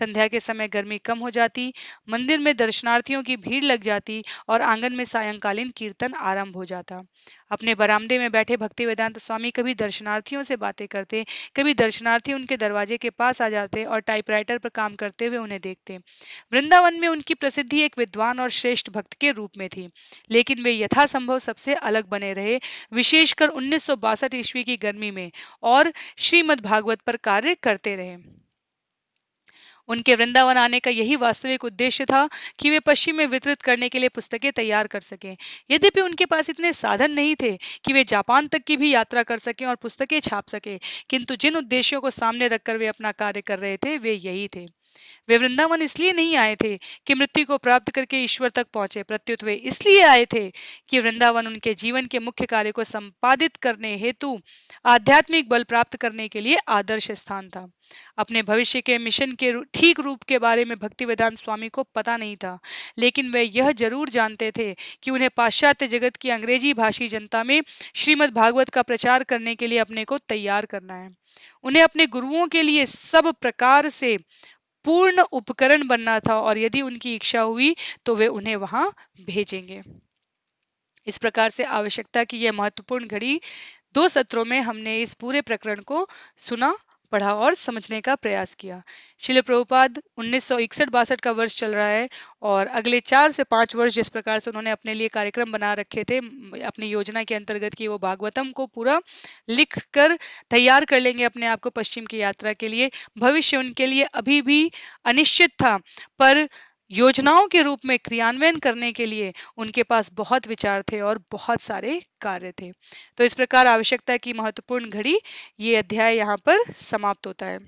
संध्या के समय गर्मी कम हो जाती, मंदिर में दर्शनार्थियों की भीड़ लग जाती और आँगन में सायंकालीन कीर्तन आरंभ हो जाता। अपने बरामदे में बैठे भक्ति वेदांत स्वामी कभी दर्शनार्थियों से बातें करते, कभी दर्शनार्थी उनके दरवाजे के पास आ जाते और टाइपराइटर पर काम करते हुए उन्हें देखते। वृंदावन में उनकी प्रसिद्धि एक विद्वान और श्रेष्ठ भक्त के रूप में थी, लेकिन वे यथासंभव सबसे अलग बने रहे, विशेषकर उन्नीस ईस्वी की गर्मी में और श्रीमद भागवत पर कार्य करते रहे। उनके वृंदावन आने का यही वास्तविक उद्देश्य था कि वे पश्चिम में वितरित करने के लिए पुस्तकें तैयार कर सकें। यद्यपि उनके पास इतने साधन नहीं थे कि वे जापान तक की भी यात्रा कर सकें और पुस्तकें छाप सकें, किंतु जिन उद्देश्यों को सामने रखकर वे अपना कार्य कर रहे थे, वे यही थे। वे वृंदावन इसलिए नहीं आए थे कि मृत्यु को प्राप्त करके ईश्वर तक पहुँचे, प्रत्युत वे इसलिए आए थे कि वृंदावन उनके जीवन के मुख्य कार्य को संपादित करने हेतु आध्यात्मिक बल प्राप्त करने के लिए आदर्श स्थान था। अपने भविष्य के मिशन के ठीक रूप के बारे में भक्ति वेदांत स्वामी को पता नहीं था, लेकिन वे यह ज़रूर जानते थे कि उन्हें पाश्चात्य जगत की अंग्रेज़ी भाषी जनता में श्रीमद् भागवत का प्रचार करने के लिए अपने को तैयार करना है। उन्हें अपने गुरुओं के लिए सब प्रकार से पूर्ण उपकरण बनना था और यदि उनकी इच्छा हुई तो वे उन्हें वहाँ भेजेंगे। इस प्रकार से आवश्यकता की यह महत्वपूर्ण घड़ी दो सत्रों में हमने इस पूरे प्रकरण को सुना पढ़ा और समझने का प्रयास किया। शिल प्रभुपाद उन्नीस सौ का वर्ष चल रहा है और अगले चार से पाँच वर्ष जिस प्रकार से उन्होंने अपने लिए कार्यक्रम बना रखे थे अपनी योजना के अंतर्गत की वो भागवतम को पूरा लिख कर तैयार कर लेंगे अपने आप को पश्चिम की यात्रा के लिए, भविष्य उनके लिए अभी भी अनिश्चित था। पर योजनाओं के रूप में क्रियान्वयन करने के लिए उनके पास बहुत विचार थे और बहुत सारे कार्य थे। तो इस प्रकार आवश्यकता की महत्वपूर्ण घड़ी ये अध्याय यहाँ पर समाप्त होता है।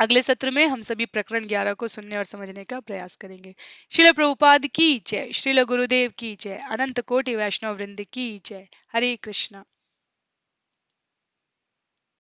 अगले सत्र में हम सभी प्रकरण ग्यारह को सुनने और समझने का प्रयास करेंगे। शिल प्रभुपाद की जय, श्रील गुरुदेव की जय, अनंत कोटि वैष्णव वृंद की जय। हरे कृष्णा।